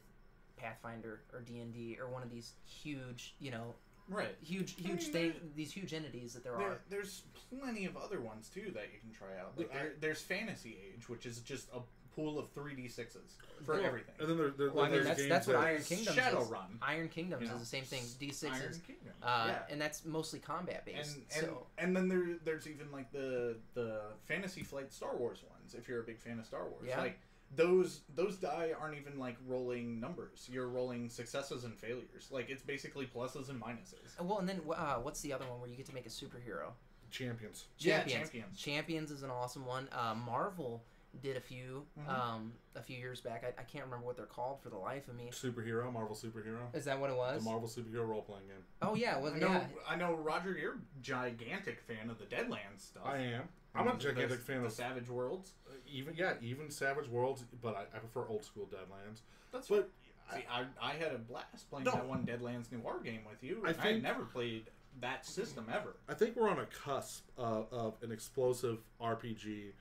Pathfinder or D and D or one of these huge, you know, right. huge, I huge mean, thing, these huge entities that there, There, are. there's plenty of other ones too that you can try out. Like there, there's Fantasy Age, which is just a pool of three d sixes for Well, everything. And then there, there, Well, I mean, there's that's games that's what that, Iron Kingdoms is. Shadowrun. Iron Kingdoms You know, is the same thing. D sixes. Iron Kingdom. Uh, yeah. and that's mostly combat And based. and, so and then there there's even like the the Fantasy Flight Star Wars ones. If you're a big fan of Star Wars, Yeah. like those those die aren't even like rolling numbers. You're rolling successes and failures. Like it's basically pluses and minuses. Uh, well, and then uh, what's the other one where you get to make a superhero? champions. Yeah, Champions. Champions. Champions is an awesome one. Uh, Marvel did a few Mhm. um, a few years back. I, I can't remember what they're called for the life of me. Superhero, Marvel superhero. Is that what it was? The? Marvel superhero role playing game. oh yeah, it was I know, yeah. I know, Roger. You're a gigantic fan of the Deadlands stuff. I am. I'm a gigantic the, fan the of Savage Worlds. even yeah, even Savage Worlds, but I, I prefer old school Deadlands. That's But See, I, I had a blast playing No. that one Deadlands Noir game with you. I and I, had never played that system ever. I think we're on a cusp uh, of an explosive RPG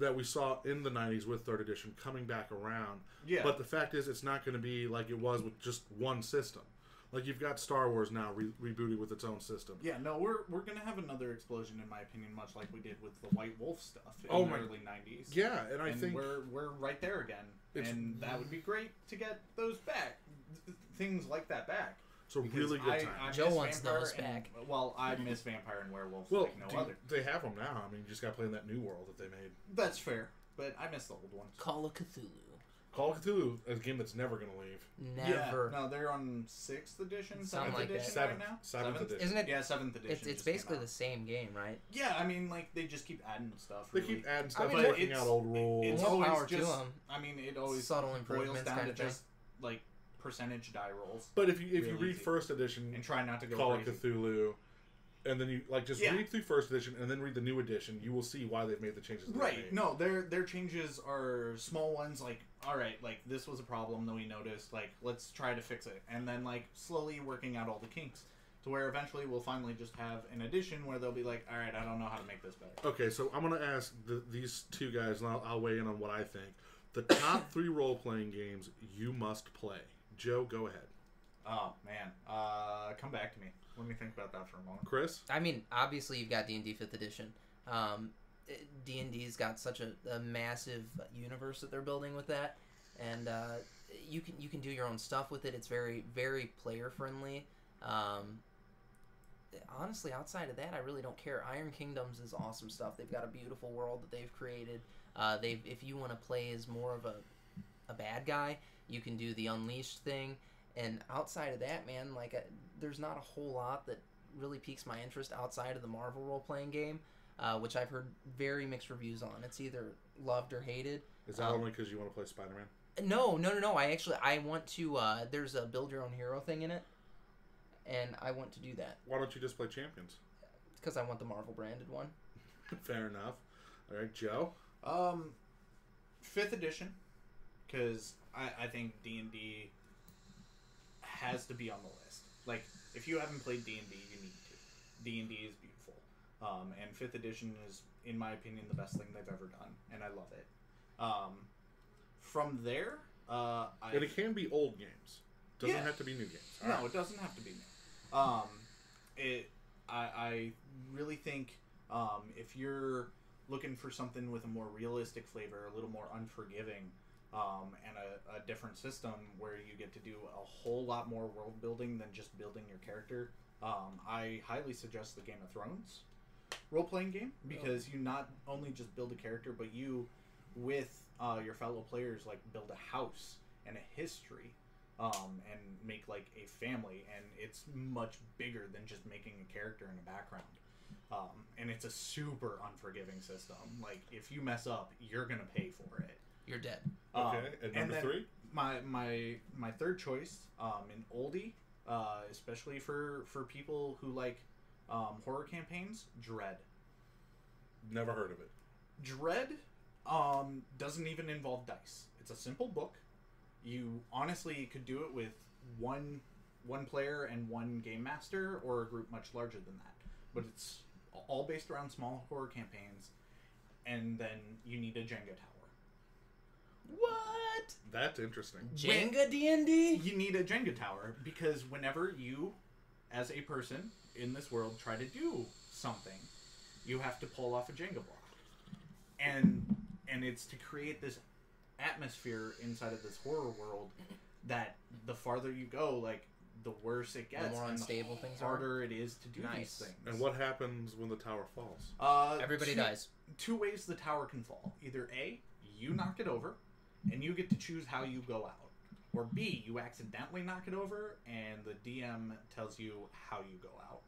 that we saw in the 90s with third edition coming back around. Yeah. But the fact is, it's not going to be like it was with just one system. Like you've got Star Wars now re- rebooted with its own system. yeah, no, we're we're gonna have another explosion, in my opinion, much like we did with the White Wolf stuff in Oh the my- early '90s. Yeah, and I and think we're we're right there again, and that would be great to get those back, th- things like that back. It's a Because really good I, time. I Joe wants Vampire those and- Well, I miss Vampire and Werewolf well, like no do- other. they have them now. I mean, you just got to play in that new world that they made. That's fair, but I miss the old ones. Call of Cthulhu. Call of Cthulhu is a game that's never going to leave. Never. Yeah, no, they're on sixth edition, seventh like edition Seventh, right now. seventh edition. Isn't it? Yeah, seventh edition. It's, it's basically the same game, right? Yeah, I mean, like they just keep adding stuff. They really. keep adding stuff, mean, working it's- out old rules. It's More always power to just. 'em. I mean, it always Subtle boils improvements down kind to of thing. just like percentage die rolls but if you if you read easy. first edition, and try not to go Call of. Cthulhu, and then you like just Yeah. read through first edition and then read the new edition, you will see why they've made the changes. Right. No, their their changes are small ones. Like, all right, like this was a problem that we noticed. Like, let's try to fix it, and then like slowly working out all the kinks to where eventually we'll finally just have an edition where they'll be like, all right, I don't know how to make this better. Okay, so I'm gonna ask the, these two guys, and I'll, I'll weigh in on what I think. The top [COUGHS] three role playing games you must play. Joe, go ahead. Oh man, uh, come back to me. Let me think about that for a moment. Chris, I mean, obviously you've got D and D Fifth Edition. Um, D and D's got such a, a massive universe that they're building with that, and uh, you can you can do your own stuff with it. It's very very player friendly. Um, honestly, outside of that, I really don't care. Iron Kingdoms is awesome stuff. They've got a beautiful world that they've created. Uh, they've if you want to play as more of a a bad guy, you can do the Unleashed thing. And outside of that, man, like uh there's not a whole lot that really piques my interest outside of the Marvel role playing game. uh, which I've heard very mixed reviews on. It's either loved or hated. Is that Um, only because you want to play Spider Man? No, no, no, no. I actually I want to. Uh, there's a build your own hero thing in it, and I want to do that Why don't you just play Champions? because I want the Marvel branded one. [LAUGHS] Fair enough. All right, Joe. Um, fifth edition, because I, I think D and D has to be on the list. Like, if you haven't played D and D, you need to. D and D is beautiful, um, and fifth edition is, in my opinion, the best thing they've ever done, and I love it. Um, from there, uh, I, And it can be old games. Doesn't Yeah. have to be new games. All no, right. it doesn't have to be new. Um, it. I, I really think um, if you're looking for something with a more realistic flavor, a little more unforgiving, um, and a, a different system where you get to do a whole lot more world building than just building your character, um, I highly suggest the Game of Thrones role playing game because you not only just build a character, but you, with uh, your fellow players, like build a house and a history um, and make like a family, and it's much bigger than just making a character in the background. Um, and it's a super unforgiving system. Like if you mess up, you're gonna pay for it. You're dead. Um, Okay, and and number then three? My my my third choice, um, in oldie, uh, especially for for people who like um, horror campaigns, Dread. Never heard of it. Dread um, doesn't even involve dice. It's a simple book. You honestly could do it with one one player and one game master, or a group much larger than that. But it's all based around small horror campaigns, and then you need a Jenga tower. What? That's interesting. Jenga D and D? You need a Jenga tower because whenever you, as a person in this world, try to do something, you have to pull off a Jenga block, and and it's to create this atmosphere inside of this horror world that the farther you go, like the worse it gets, the more unstable the things are? The harder it is to do Nice. these things. And what happens when the tower falls? Uh, Everybody two- dies. Two ways the tower can fall: either a, you knock it over, and you get to choose how you go out, or b, you accidentally knock it over, and the DM tells you how you go out.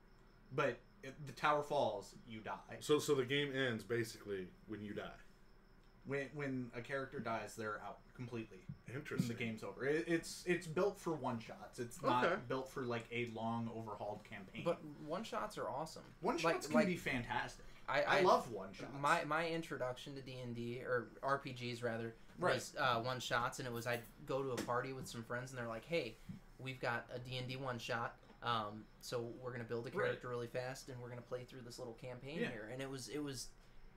But if the tower falls, you die. So, so the game ends basically when you die. When when a character dies, they're out completely. and Interesting. the game's over. It, it's it's built for one shots. It's Okay. not built for like a long overhauled campaign. But one shots are awesome. one like- shots can like- be fantastic. I, I, I, love one shots. my my introduction to D and D or RPGs rather Right. was uh, one shots, and it was I'd go to a party with some friends, and they're like, "Hey, we've got a D and D one shot." Um, so we're gonna build a Right. character really fast, and we're gonna play through this little campaign Yeah. here, and it was it was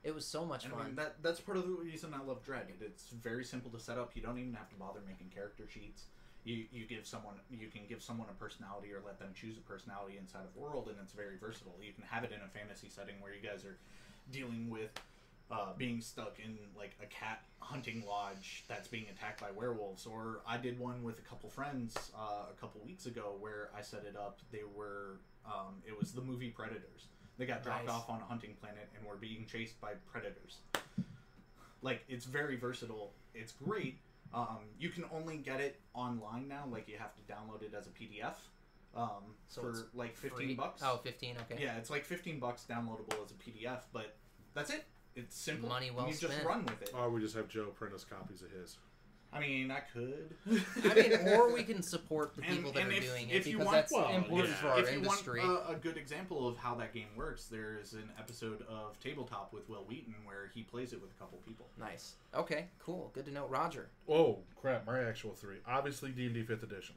it was so much And fun. I mean, that that's part of the reason I love Dread. It's very simple to set up. You don't even have to bother making character sheets. You you give someone you can give someone a personality or let them choose a personality inside of world, and it's very versatile. You can have it in a fantasy setting where you guys are dealing with uh, being stuck in like a cat hunting lodge that's being attacked by werewolves. Or I did one with a couple friends uh, a couple weeks ago where I set it up. They were um, it was the movie Predators. They got dropped Nice. off on a hunting planet and were being chased by predators. Like it's very versatile. It's great. Um, you can only get it online now. Like you have to download it as a PDF um, So for like fifteen Free? bucks. Oh, 15, okay. Yeah, it's like fifteen bucks downloadable as a PDF, but that's it. It's simple. Money well and you just spent. run with it. Or we just have Joe print us copies of his. I mean, I could. I mean, [LAUGHS] or we can support the And- people that and are if- doing if it you because want- that's well, important yeah. for our if you industry. want a, a good example of how that game works, there is an episode of Tabletop with Wil Wheaton where he plays it with a couple people. nice. Okay, cool. Good to know. Roger. Oh crap! My actual three. Obviously, D and D Fifth Edition.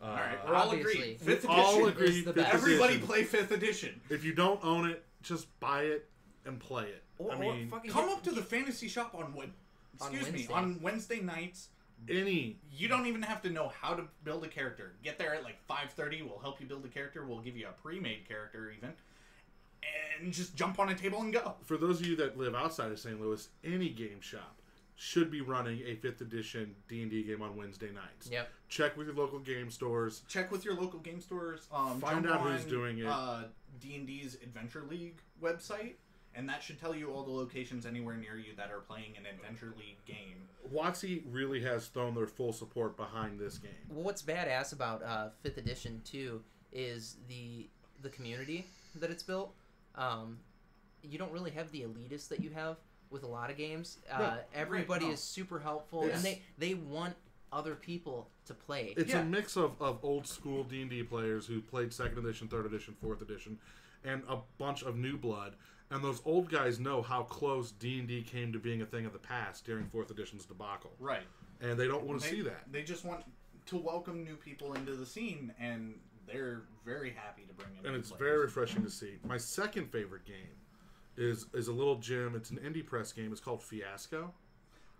Uh, All right, we're all obviously. agreed. Fifth we all edition. agree is the best. Everybody play fifth edition. If you don't own it, just buy it and play it. Or, I or mean, fucking Come up to the fantasy shop on what? On Excuse me, Wednesday. on Wednesday nights. any You don't even have to know how to build a character. Get there at like five thirty. We'll help you build a character. We'll give you a pre-made character even, and just jump on a table and go. for those of you that live outside of St. Louis, any game shop should be running a fifth edition D and D game on Wednesday nights. Yep. Check with your local game stores. Check with your local game stores. Um, Find jump out who's on, doing it. Uh, D and D's Adventure League website, and that should tell you all the locations anywhere near you that are playing an Adventure League game. WotC really has thrown their full support behind this game. Well, what's badass about uh, Fifth Edition too is the the community that it's built. Um, you don't really have the elitists that you have with a lot of games. No, Uh, everybody no. is super helpful, It's- and they they want other people to play. It's Yeah. a mix of, of old school D and D players who played second edition, third edition, fourth edition, and a bunch of new blood. And those old guys know how close D and D came to being a thing of the past during fourth edition's debacle, Right. and they don't want to They- see that. They just want to welcome new people into the scene, and they're very happy to bring in. and new it's players. very refreshing to see. My second favorite game is is a little gem. It's an indie press game. It's called Fiasco.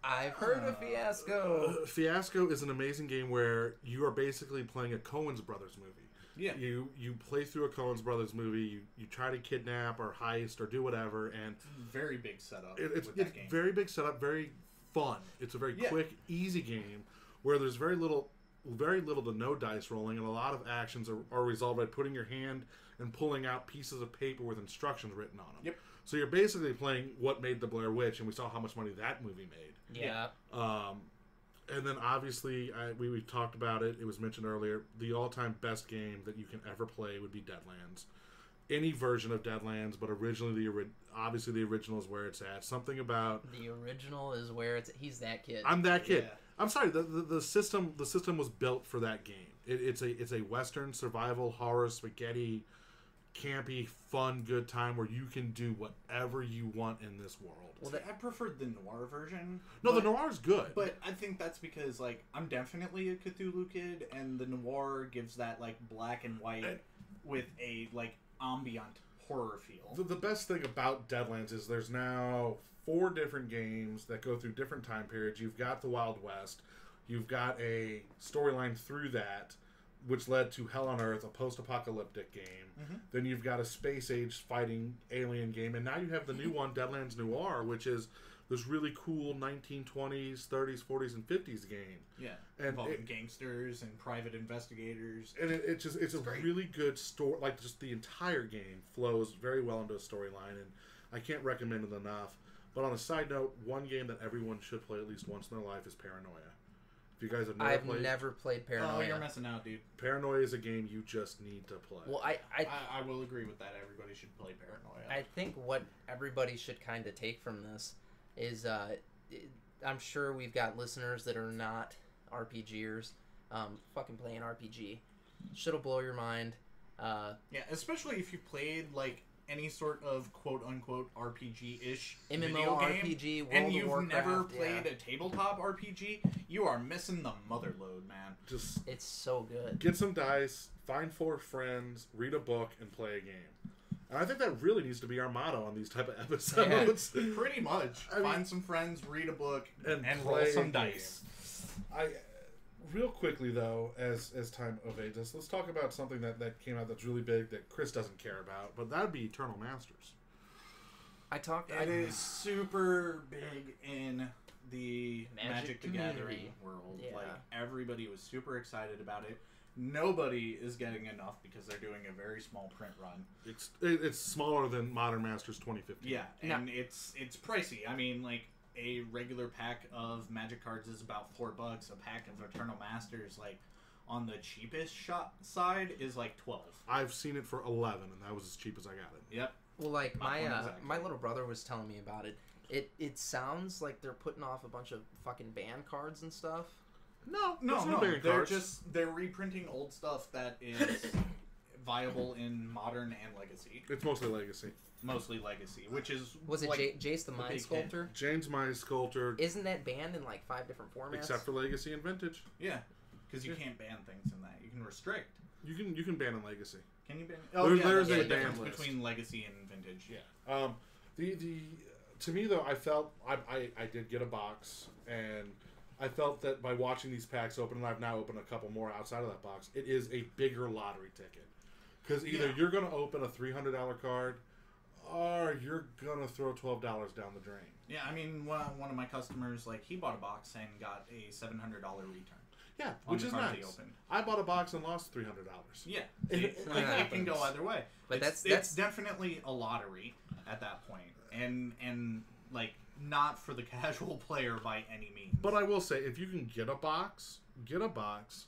I've heard of Fiasco. Uh, Fiasco is an amazing game where you are basically playing a Coen's Brothers movie. Yeah. You you play through a Coen's Brothers movie. You, you try to kidnap or heist or do whatever, and Very big setup it, it's, with that it's game. very big setup, very fun. It's a very Yeah. quick, easy game where there's very little, very little to no dice rolling, and a lot of actions are, are resolved by putting your hand and pulling out pieces of paper with instructions written on them. Yep. So you're basically playing what made the Blair Witch, and we saw how much money that movie made. Yeah. Um, and then obviously, I, we, we talked about it. It was mentioned earlier. The all-time best game that you can ever play would be Deadlands. Any version of Deadlands, but originally the ori- obviously the original is where it's at. Something about The original is where it's. He's that kid. I'm that kid. Yeah. I'm sorry. The, the, the system the system was built for that game. It, it's a it's a Western survival horror spaghetti, campy, fun, good time where you can do whatever you want in this world. Well, See, I preferred the noir version. no, the but- noir's good. But I think that's because like I'm definitely a Cthulhu kid, and the noir gives that like black and white And- with a like ambient horror feel. The, the best thing about Deadlands is there's now four different games that go through different time periods. You've got the Wild West, you've got a storyline through that, which led to Hell on Earth, a post-apocalyptic game. Mhm. Then you've got a space age fighting alien game, and now you have the new [LAUGHS] one, Deadlands Noir, which is this really cool 1920s, 30s, 40s, and 50s game. yeah, and involving it- gangsters and private investigators. and it, it just it's a great. really good story like just the entire game flows very well into a storyline and i can't recommend it enough but on a side note one game that everyone should play at least once in their life is paranoia if you guys have never I've played never played Oh, you're Paranoia. missing out, dude. paranoia is a game you just need to play well, I, I I, I will agree with that. Everybody should play Paranoia. I think what everybody should kind of take from this is uh, it- I'm sure we've got listeners that are not RPGers. Um, fucking play an RPG. Shit'll blow your mind. Uh, yeah, especially if you played like any sort of quote unquote RPG ish MMORPG, World and you've Warcraft. never yeah. played a tabletop RPG, you are missing the mother lode, man. just It's so good. get some dice find four friends read a book and play a game and i think that really needs to be our motto on these type of episodes Pretty much. [LAUGHS] I mean- Find some friends, read a book, And and, play roll some a dice. I real quickly though, as as time evades us, let's talk about something that that came out that's really big that Chris doesn't care about, but that would be Eternal Masters. I talked. I, It is super big in the Magic Magic, the. Gathering world. Yeah. Like everybody was super excited about it. Nobody is getting enough because they're doing a very small print run. It's it's smaller than Modern Masters 2015. Yeah, No. and it's it's pricey. I mean, like a regular pack of Magic cards is about four bucks. A pack of Eternal Masters, like on the cheapest shop side, is like twelve. I've seen it for 11, and that was as cheap as I got it. Yep. well, like My my uh, my little brother was telling me about it. It it sounds like they're putting off a bunch of fucking banned cards and stuff. No, No, there's no, they're cards. just they're reprinting old stuff that is [COUGHS] viable in modern and legacy, It's mostly legacy. Mostly legacy, which is Was it like, J- Jace the Mind big Sculptor? James My Sculptor, Isn't that banned in like five different formats? except for legacy and vintage. yeah, because you Yeah. can't ban things in that. You can restrict. You can you can ban in legacy. Can you ban? Oh There- yeah, there's that's a the ban difference list. between legacy and vintage. Yeah. Um, the the to me though, I felt I, I I did get a box, and I felt that by watching these packs open, and I've now opened a couple more outside of that box, it is a bigger lottery ticket. Because either Yeah. you're going to open a three hundred dollar card, or you're going to throw twelve dollars down the drain. Yeah, I mean, one, one of my customers, like, he bought a box and got a seven hundred dollar return. Yeah, which is cards nice. I bought a box and lost three hundred dollars. Yeah, It- it, it it- it can go either way. But it's, that's- it's definitely a lottery at that point, and and like not for the [LAUGHS] casual player by any means. But I will say, if you can get a box, get a box,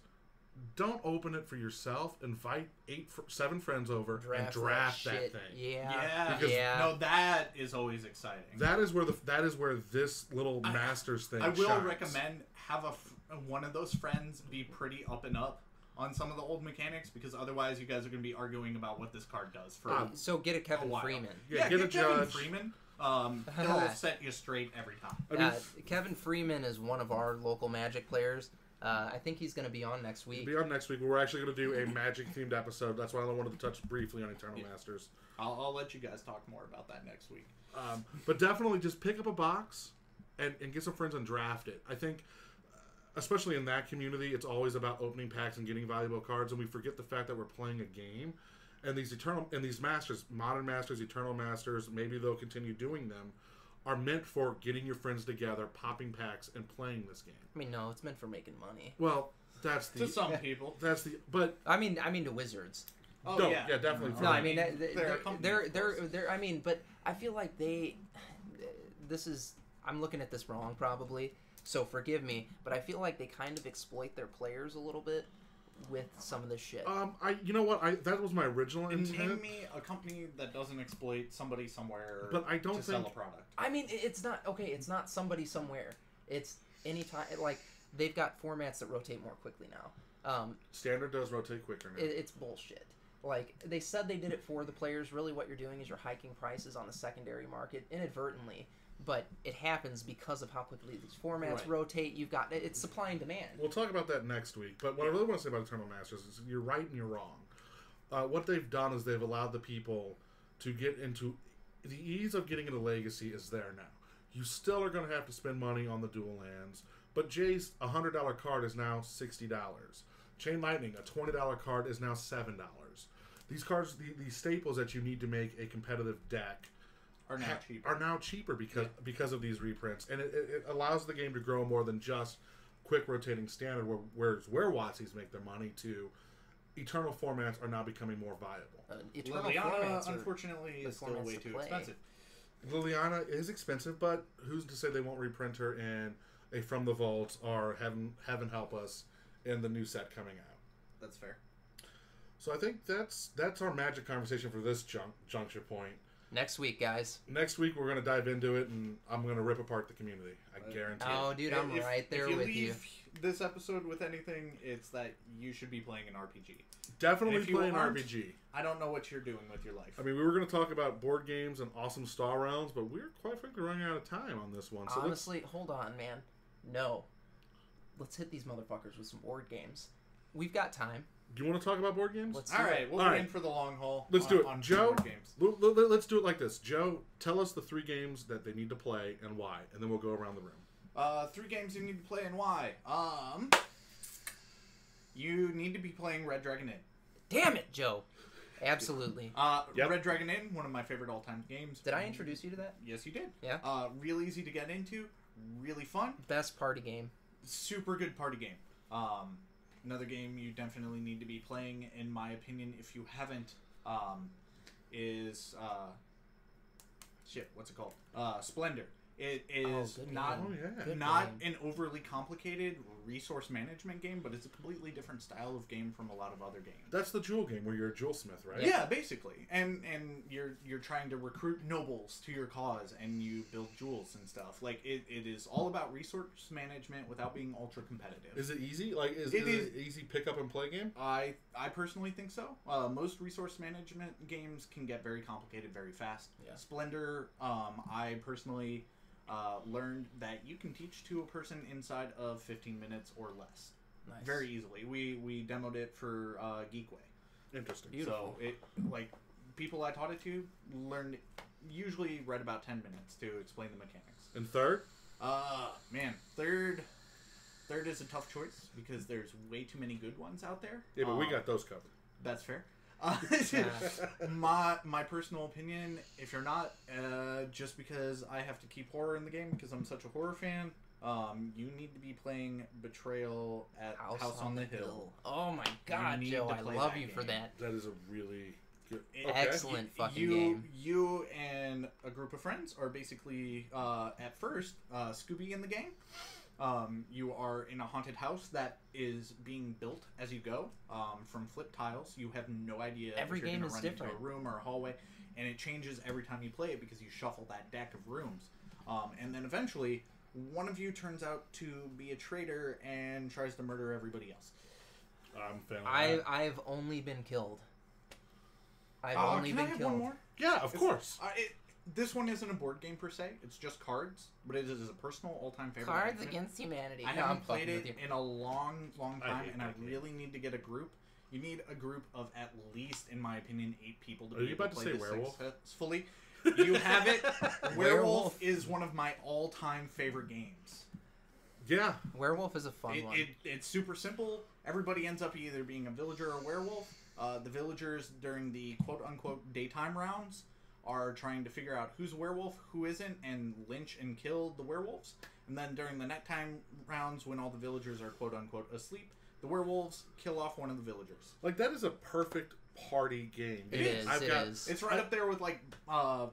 don't open it for yourself. Invite eight, fr- seven friends over and Draft, draft that, thing. Yeah. Yeah, Because- yeah. no, that is always exciting. That is where the that is where this little I- Masters thing. I will shines. recommend have a f- one of those friends be pretty up and up on some of the old mechanics because otherwise you guys are going to be arguing about what this card does for Um, So get a Kevin while. Freeman. Yeah, get a Kevin judge. Freeman. Um, he'll [LAUGHS] set you straight every time. I mean, Uh, Kevin Freeman is one of our local Magic players. Uh, I think he's going to be on next week. be on next week. We're actually going to do a [LAUGHS] Magic themed episode. That's why I wanted to touch briefly on Eternal Yeah. Masters. I'll, I'll let you guys talk more about that next week. Um, but definitely just pick up a box and, and get some friends and draft it. I think, uh, especially in that community, it's always about opening packs and getting valuable cards, and we forget the fact that we're playing a game. And these eternal and these masters, modern masters, eternal masters, maybe they'll continue doing them, are meant for getting your friends together, popping packs, and playing this game. I mean, no, it's meant for making money. Well, that's the To some people. that's the but I mean, I mean to Wizards. Oh No, yeah, yeah, definitely for No. I mean they're they're they're they're, of they're, course. they're I mean, but I feel like they. This is I'm looking at this wrong probably, so forgive me. But I feel like they kind of exploit their players a little bit with some of this shit. um I you know what I that was my original And intent. name me a company that doesn't exploit somebody somewhere But I don't to sell think- a product. I mean, it's not okay. It's not somebody somewhere. It's anytime. Like they've got formats that rotate more quickly now. Um, Standard does rotate quicker now. it, it's bullshit. Like they said they did it for the players. Really, what you're doing is you're hiking prices on the secondary market inadvertently. But it happens because of how quickly these formats Right. rotate. You've got it's supply and demand. We'll talk about that next week. But what I really want to say about Eternal Masters is you're right and you're wrong. Uh, what they've done is they've allowed the people to get into the ease of getting into Legacy is there now. You still are going to have to spend money on the dual lands, but Jay's hundred dollar card is now sixty dollars. Chain Lightning, a twenty dollar card is now seven dollars. These cards, the, the staples that you need to make a competitive deck, Are now ha- cheaper. are now cheaper because because of these reprints, and it, it, it allows the game to grow more than just quick rotating standard, where whereas where WotCs make their money to eternal formats are now becoming more viable. Uh, Eternal Liliana, formats are- unfortunately, the is still way to too play. expensive. Liliana is expensive, but who's to say they won't reprint her in a From the Vault or Heaven Heaven Help Us in the new set coming out? That's fair. So I think that's that's our magic conversation for this junk, juncture point. Next week, guys. Next week we're gonna dive into it, and I'm gonna rip apart the community. I guarantee. Oh, it. dude, I'm If- right there if you with leave you. This episode with anything, it's that you should be playing an RPG. Definitely if you play an RPG. I don't know what you're doing with your life. I mean, we were going to talk about board games and awesome star rounds, but we're quite frankly running out of time on this one. So let's, Honestly, hold on, man. No. Let's hit these motherfuckers with some board games. We've got time. Do you want to talk about board games? Let's All do right, it. we'll All go right. in for the long haul. Let's on- do it. on Joe? board games. Let- let- Let's do it like this. Joe, tell us the three games that they need to play and why, and then we'll go around the room. Uh, three games you need to play and why. Um, you need to be playing Red Dragon Inn. Damn it, Joe. Absolutely. Uh, Yep. Red Dragon Inn, one of my favorite all-time games. Did I introduce you to that? Yes, you did. Yeah. Uh, real easy to get into, really fun, Best party game. super good party game. Um, another game you definitely need to be playing, in my opinion, if you haven't, um, is uh, shit. What's it called? Uh, Splendor. It is good not Oh yeah. Not game. an overly complicated resource management game, but it's a completely different style of game from a lot of other games. That's the jewel game where you're a jewel smith, right? Yeah, basically, and and you're you're trying to recruit nobles to your cause, and you build jewels and stuff. Like it, it is all about resource management without being ultra competitive. Is it easy? Like, is It it, is- an easy pick up and play game? I I personally think so. Uh, most resource management games can get very complicated very fast. Yeah. Splendor, um, I personally uh, learned that you can teach to a person inside of 15 minutes or less, Nice. very easily. We we demoed it for uh, Geekway. Interesting. Beautiful. So it like people I taught it to learned usually read about 10 minutes to explain the mechanics. And third, Uh man, third third is a tough choice because there's way too many good ones out there. yeah, but we Um, got those covered. that's fair. Uh, [LAUGHS] my my personal opinion, if you're not, uh, just because I have to keep horror in the game because I'm such a horror fan, um, you need to be playing Betrayal at House, on, the Hill. Oh my god, Joe, I love that you for that. That is a really good. Okay. Excellent fucking you, game. You and a group of friends are basically uh, at first uh, Scooby in the game. Um, you are in a haunted house that is being built as you go um, from flip tiles. You have no idea Every if you're game gonna is run different. into a room or a hallway, and it changes every time you play it because you shuffle that deck of rooms. Um, and then eventually, one of you turns out to be a traitor and tries to murder everybody else. I'm a fan of I that. I've only been killed. I've Uh, only can been I have killed. one more? Yeah, of It's- course. Uh, it, this one isn't a board game per se. It's just cards, but it is a personal all-time favorite. Cards game. Against Humanity. I No, I'm haven't played fucking with it you. in a long, long I time, hate and I that game. really need to get a group. You need a group of at least, in my opinion, eight people to Are be you able about to play say this werewolf? successfully. [LAUGHS] You have it. werewolf Werewolf. is one of my all-time favorite games. Yeah, Werewolf is a fun It, one. it, it's super simple. Everybody ends up either being a villager or a werewolf. Uh, the villagers during the quote unquote daytime rounds are trying to figure out who's a werewolf, who isn't, and lynch and kill the werewolves. And then during the nighttime rounds, when all the villagers are quote unquote asleep, the werewolves kill off one of the villagers. like that is a perfect party game. It is, I've it got is. It's right I- up there with like uh,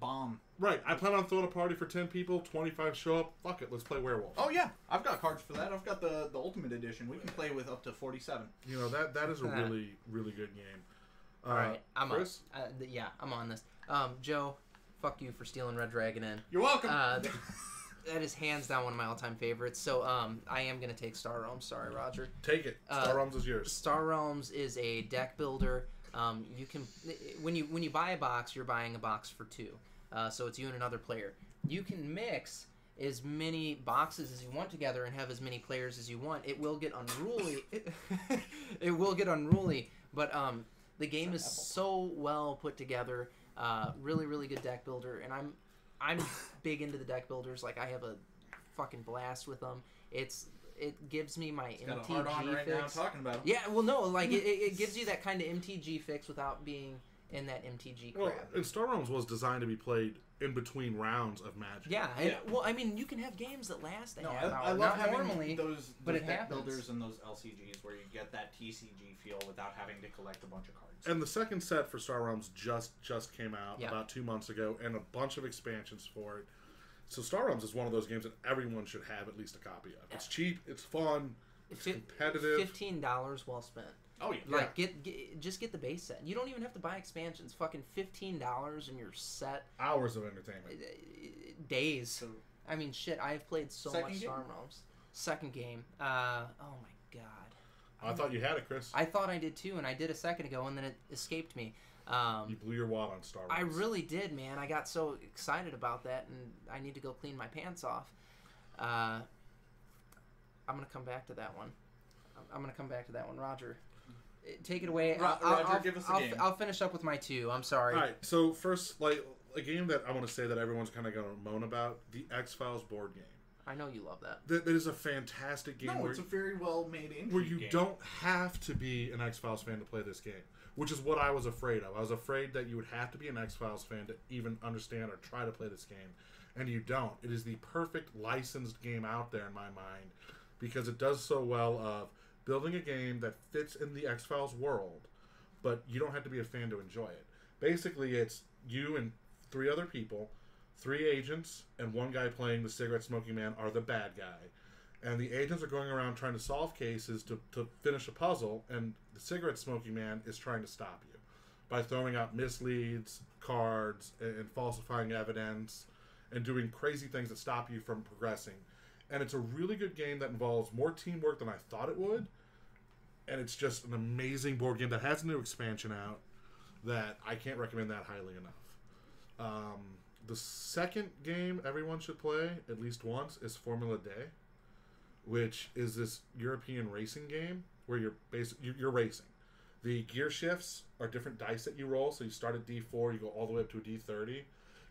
bomb. right. I plan on throwing a party for ten people. Twenty five show up. Fuck it. Let's play werewolf. Oh yeah, I've got cards for that. I've got the the ultimate edition. We can play with up to forty seven. You know that that is a [LAUGHS] really really good game. Uh, All right, I'm Chris. on. Uh, th- yeah, I'm on this. Um, Joe, fuck you for stealing Red Dragon Inn. You're welcome. Uh, th- [LAUGHS] that is hands down one of my all-time favorites. So um, I am gonna take Star Realms. Sorry, Roger. Take it. Uh, Star Realms is yours. Star Realms is a deck builder. Um, you can when you when you buy a box, you're buying a box for two. Uh, so it's you and another player. You can mix as many boxes as you want together and have as many players as you want. It will get unruly. [LAUGHS] it will get unruly, but um, the game is so well put together. Uh, really, really good deck builder, and I'm I'm big into the deck builders. Like I have a fucking blast with them. It's it gives me my got a MTG hard on right now fix. talking about 'em. Yeah, well, no, like it, it it gives you [LAUGHS] that kind of MTG fix without being in that MTG Well, crap. and Star Realms was designed to be played in between rounds of Magic. yeah, and, Yeah. well, I mean, you can have games that last a No, half I, hour. I love Not having normally. those, but those deck builders and those LCGs where you get that TCG feel without having to collect a bunch of cards. And the second set for Star Realms just just came out Yeah. about two months ago, and a bunch of expansions for it. So Star Realms is one of those games that everyone should have at least a copy of. It's cheap, it's fun, it's Fi- competitive. Fifteen dollars well spent. Oh yeah, Like get, get just get the base set. You don't even have to buy expansions. Fucking fifteen dollars and you're set. Hours of uh, entertainment. Days. So I mean, shit. I've played so much game? Star Realms. Second game. Uh, oh my god. I thought you had it, Chris. I thought I did too, and I did a second ago, and then it escaped me. Um, you blew your wad on Star Wars. I really did, man. I got so excited about that, and I need to go clean my pants off. Uh, I'm gonna come back to that one. I'm- I'm gonna come back to that one, Roger. Take it away. Ro- I'll- I'll- Roger, I'll- give us a I'll, game. I'll finish up with my two. I'm sorry. All right, so first, like a game that I want to say that everyone's kind of going to moan about the X Files board game. I know you love that. That, that is a fantastic game no, where, it's a very well made intrigue where you game. don't have to be an X Files fan to play this game, which is what I was afraid of. I was afraid that you would have to be an X Files fan to even understand or try to play this game, and you don't. It is the perfect licensed game out there in my mind because it does so well of building a game that fits in the X Files world, but you don't have to be a fan to enjoy it. Basically, it's you and three other people, three agents, and one guy playing the cigarette smoking man are the bad guy. And the agents are going around trying to solve cases to, to finish a puzzle, and the cigarette smoking man is trying to stop you by throwing out misleads, cards, and, and falsifying evidence, and doing crazy things that stop you from progressing. And it's a really good game that involves more teamwork than I thought it would. And it's just an amazing board game that has a new expansion out that I can't recommend that highly enough. Um, the second game everyone should play at least once is Formula D, which is this European racing game where you're basic you're, racing. The gear shifts are different dice that you roll. So you start at D four, you go all the way up to a D thirty.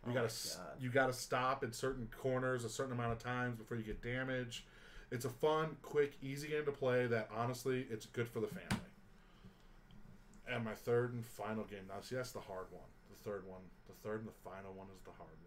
You Oh gotta my s- God. you gotta stop at certain corners a certain amount of times before you get damage. It's a fun, quick, easy game to play. That honestly, it's good for the family. And my third and final game. Now, see, that's the hard one. The third one. The third and the final one is the hard one.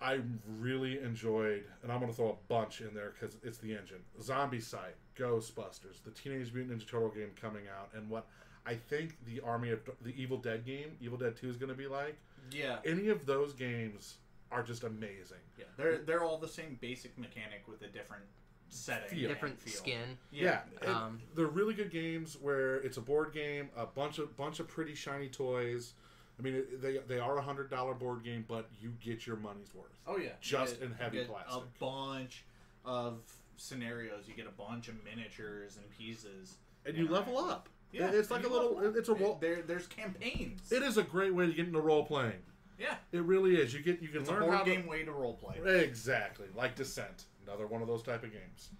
I really enjoyed, and I'm going to throw a bunch in there because it's the engine. Zombicide, Ghostbusters, the Teenage Mutant Ninja Turtle game coming out, and what I think the Army of the Evil Dead game, Evil Dead 2, is going to be like. Yeah. Any of those games are just amazing. Yeah, they're they're all the same basic mechanic with a different setting, Feel. Different feel. skin. Yeah, and Um, they're really good games where it's a board game, a bunch of bunch of pretty shiny toys. I mean, they they are a hundred dollar board game, but you get your money's worth. Oh yeah, Just get- in heavy get plastic. A bunch of scenarios. You get a bunch of miniatures and pieces, and you level up. Yeah, it's like a little. level. It's a role. There, there's campaigns. It is a great way to get into role playing. Yeah, It really is. You get you can it's a learn board how game to way to role play. exactly like Descent, another one of those type of games.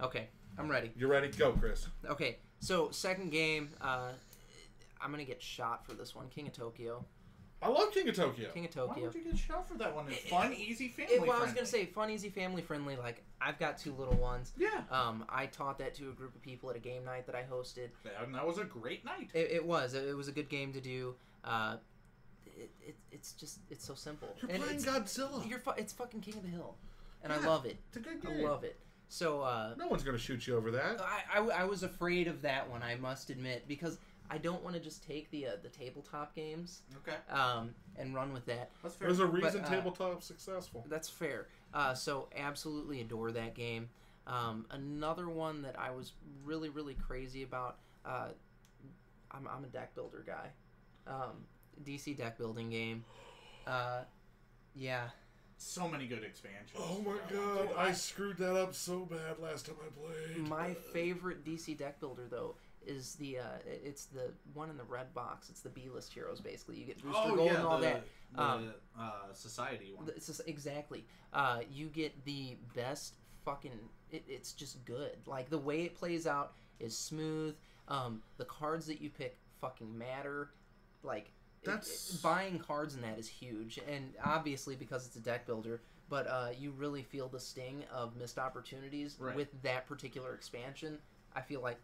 Okay, I'm ready. You ready? Go, Chris. Okay, so second game, uh, I'm gonna get shot for this one. King of Tokyo. I love King of Tokyo. King of Tokyo. Why Tokyo. would you get shot for that one? It's It- fun, easy, family It, well, I was gonna say fun, easy, family friendly. Like I've got two little ones. Yeah, Um, I taught that to a group of people at a game night that I hosted. and that was a great night. It, it was. It was a good game to do. Uh, it, it, it's just it's so simple. You're And playing it's, Godzilla. You're fu- it's fucking King of the Hill, and I love it. It's a good game. I love it. So uh, No one's gonna shoot you over that. I, I, I was afraid of that one. I must admit because I don't want to just take the uh, the tabletop games Okay, um, and run with that. that's fair. There's a reason uh, tabletop's successful. That's fair. Uh, so absolutely adore that game. Um, another one that I was really really crazy about. Uh, I'm I'm a deck builder guy. Um, DC deck building game. Uh, yeah. so many good expansions. Oh my god, I screwed that up so bad last time I played. My favorite DC deck builder though is the uh, it's the one in the red box. It's the B list heroes basically. You get Booster Oh Gold yeah, and all the, that. the Um, uh, society one. It's exactly. Uh, you get the best fucking. It, it's just good. Like the way it plays out is smooth. Um, the cards that you pick fucking matter. Like it- That's- it- buying cards in that is huge, and obviously because it's a deck builder. But uh, you really feel the sting of missed opportunities Right. with that particular expansion. I feel like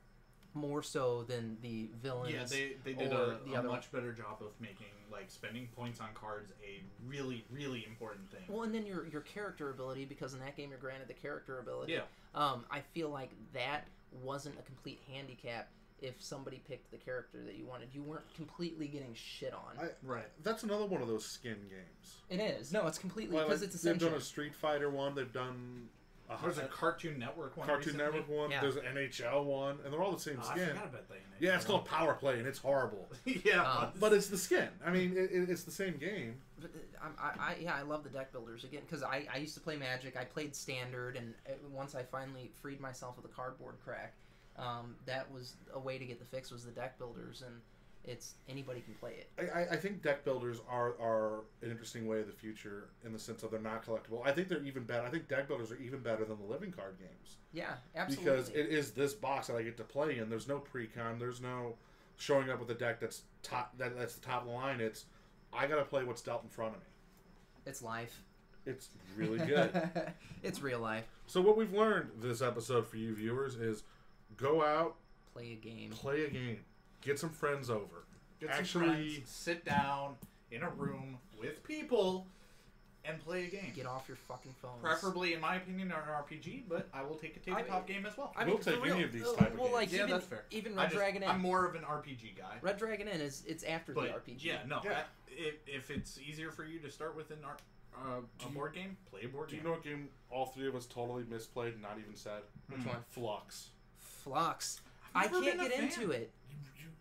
more so than the villains. Yeah, they, they did or a, the a other much better job of making like spending points on cards a really really important thing. Well, and then your your character ability, because in that game you're granted the character ability. Yeah. Um, I feel like that wasn't a complete handicap if somebody picked the character that you wanted. You weren't completely getting shit on. I- right. That's another one of those skin games. it is. No, it's completely Well, because like, it's they've done a Street Fighter one. They've done a, There's a a Cartoon Network one. Cartoon recently. Network one. Yeah. There's an NHL one, and they're all the same Oh, I skin. forgot about that. Yeah, it's called Power Play, and it's horrible. [LAUGHS] yeah, Um, But it's the skin. I mean, it, it- it's the same game. But, uh, I'm- I, I, yeah, I love the deck builders again because I, I used to play Magic. I played Standard, and uh, once I finally freed myself of the cardboard crack, um, that was a way to get the fix was the deck builders, and it's anybody can play it. I, I- think deck builders are, are an interesting way of the future in the sense of they're not collectible. I think they're even better. I think deck builders are even better than the living card games Yeah, absolutely. because it is this box that I get to play in. There's no pre-con. There's no showing up with a deck that's top that, that's the top of the line. It's I got to play what's dealt in front of me. it's life. It's really good. [LAUGHS] it's real life. so what we've learned this episode for you viewers is go out, Play a game. play a game, get some friends over. Get some Actually- friends, sit down in a room with people and play a game. Get off your fucking phones. Preferably, in my opinion, an RPG, but I will take a tabletop game as well. I We'll mean, take for any real, of these uh, type of well, like Yeah, even, that's fair. Even Red just- Dragon Inn. I'm more of an RPG guy. Red Dragon Inn is it's after but the RPG. yeah, no. Yeah. I- if, if it's easier for you to start with an R, uh, Do a you- board game, play a board Do you know what game all three of us totally misplayed and not even said? Which Hmm. one? Fluxx. Fluxx. I can't get fan. into it.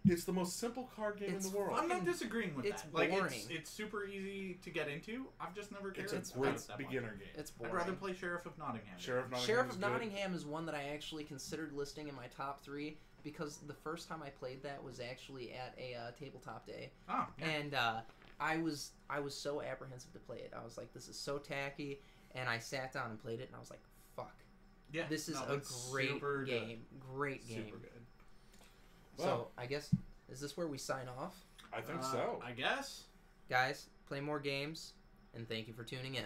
You, you, it's the most simple card game It's in the world. I'm not disagreeing with it's that. Like it's boring. it's super easy to get into. I've just never cared It's a about great it that much. beginner game. It's boring. I'd rather play Sheriff of Nottingham. Sheriff Nottingham Sheriff is of good. Nottingham is one that I actually considered listing in my top three because the first time I played that was actually at a uh, tabletop day, Oh, yeah. and uh, I was I was so apprehensive to play it. I was like, this is so tacky, and I sat down and played it, and I was like, fuck, yeah. this is no, a great super good. game, great game. Super good. So I guess is this where we sign off, I think Uh, so. I guess. guys? Play more games, and thank you for tuning in.